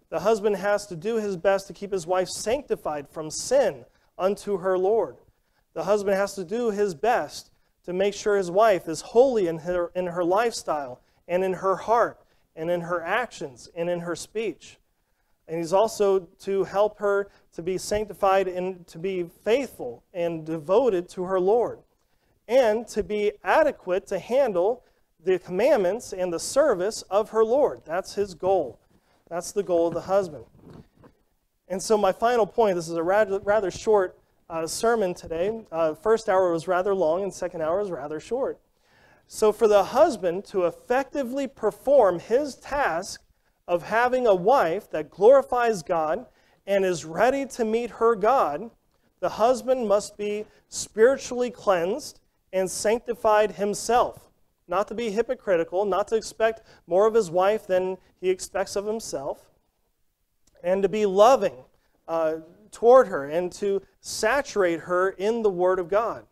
The husband has to do his best to keep his wife sanctified from sin unto her Lord. The husband has to do his best to make sure his wife is holy in her, in her lifestyle and in her heart and in her actions and in her speech. And he's also to help her to be sanctified and to be faithful and devoted to her Lord, and to be adequate to handle the commandments and the service of her Lord. That's his goal. That's the goal of the husband. And so, my final point this is a rather, rather short uh, sermon today. Uh, first hour was rather long, and second hour was rather short. So, for the husband to effectively perform his task of having a wife that glorifies God and is ready to meet her God, the husband must be spiritually cleansed and sanctified himself. Not to be hypocritical, not to expect more of his wife than he expects of himself, and to be loving uh, toward her and to saturate her in the Word of God.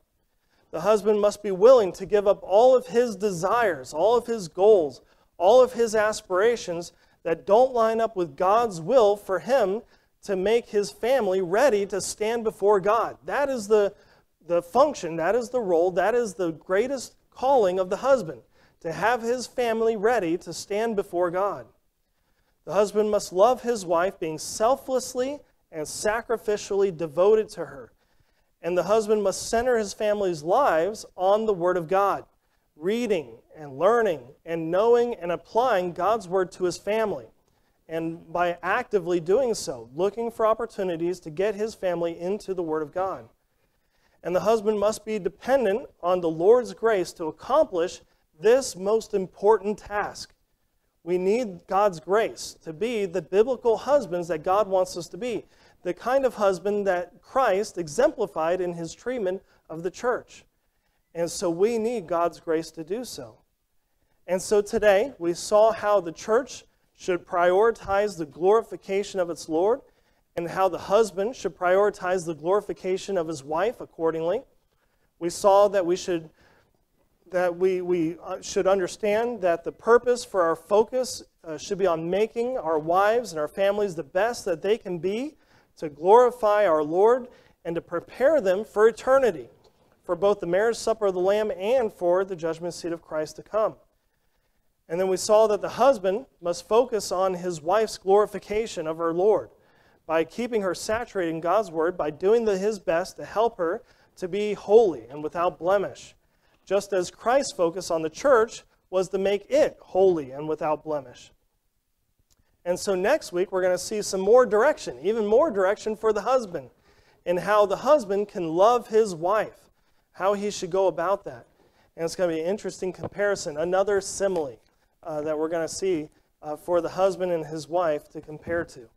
The husband must be willing to give up all of his desires, all of his goals, all of his aspirations that don't line up with God's will for him to make his family ready to stand before God. That is the, the function, that is the role, that is the greatest calling of the husband, to have his family ready to stand before God. The husband must love his wife, being selflessly and sacrificially devoted to her. And the husband must center his family's lives on the Word of God, reading and learning and knowing and applying God's word to his family. And by actively doing so, looking for opportunities to get his family into the word of God. And the husband must be dependent on the Lord's grace to accomplish this most important task. We need God's grace to be the biblical husbands that God wants us to be, the kind of husband that Christ exemplified in his treatment of the church. And so we need God's grace to do so. And so today we saw how the church should prioritize the glorification of its Lord and how the husband should prioritize the glorification of his wife accordingly. We saw that we should that we, we uh, should understand that the purpose for our focus uh, should be on making our wives and our families the best that they can be to glorify our Lord and to prepare them for eternity, for both the marriage supper of the Lamb and for the judgment seat of Christ to come. And then we saw that the husband must focus on his wife's glorification of her Lord by keeping her saturated in God's word, by doing the, his best to help her to be holy and without blemish, just as Christ's focus on the church was to make it holy and without blemish. And so next week, we're going to see some more direction, even more direction for the husband, and how the husband can love his wife, how he should go about that. And it's going to be an interesting comparison, another simile uh, that we're going to see uh, for the husband and his wife to compare to.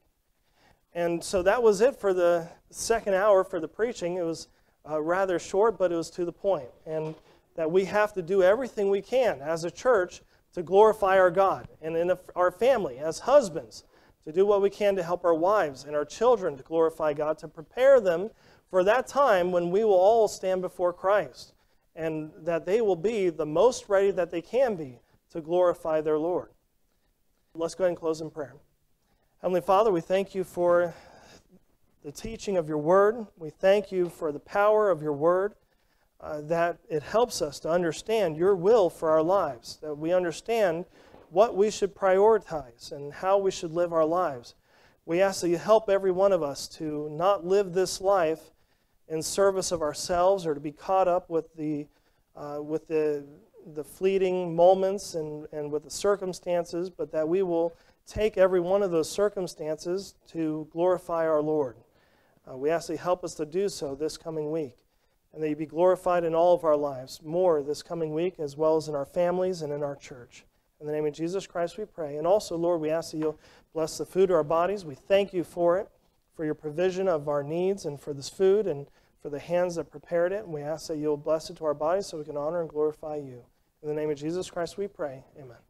And so that was it for the second hour for the preaching. It was uh, rather short, but it was to the point. And that we have to do everything we can as a church to glorify our God and in our family as husbands to do what we can to help our wives and our children to glorify God, to prepare them for that time when we will all stand before Christ and that they will be the most ready that they can be to glorify their Lord. Let's go ahead and close in prayer. Heavenly Father, we thank you for the teaching of your word. We thank you for the power of your word, uh, that it helps us to understand your will for our lives, that we understand what we should prioritize and how we should live our lives. We ask that you help every one of us to not live this life in service of ourselves or to be caught up with the, uh, with the the fleeting moments and, and with the circumstances, but that we will take every one of those circumstances to glorify our Lord. Uh, we ask that you help us to do so this coming week, and that you be glorified in all of our lives more this coming week, as well as in our families and in our church. In the name of Jesus Christ, we pray. And also, Lord, we ask that you'll bless the food to our bodies. We thank you for it, for your provision of our needs, and for this food, and for the hands that prepared it. And we ask that you'll bless it to our bodies so we can honor and glorify you. In the name of Jesus Christ we pray. Amen.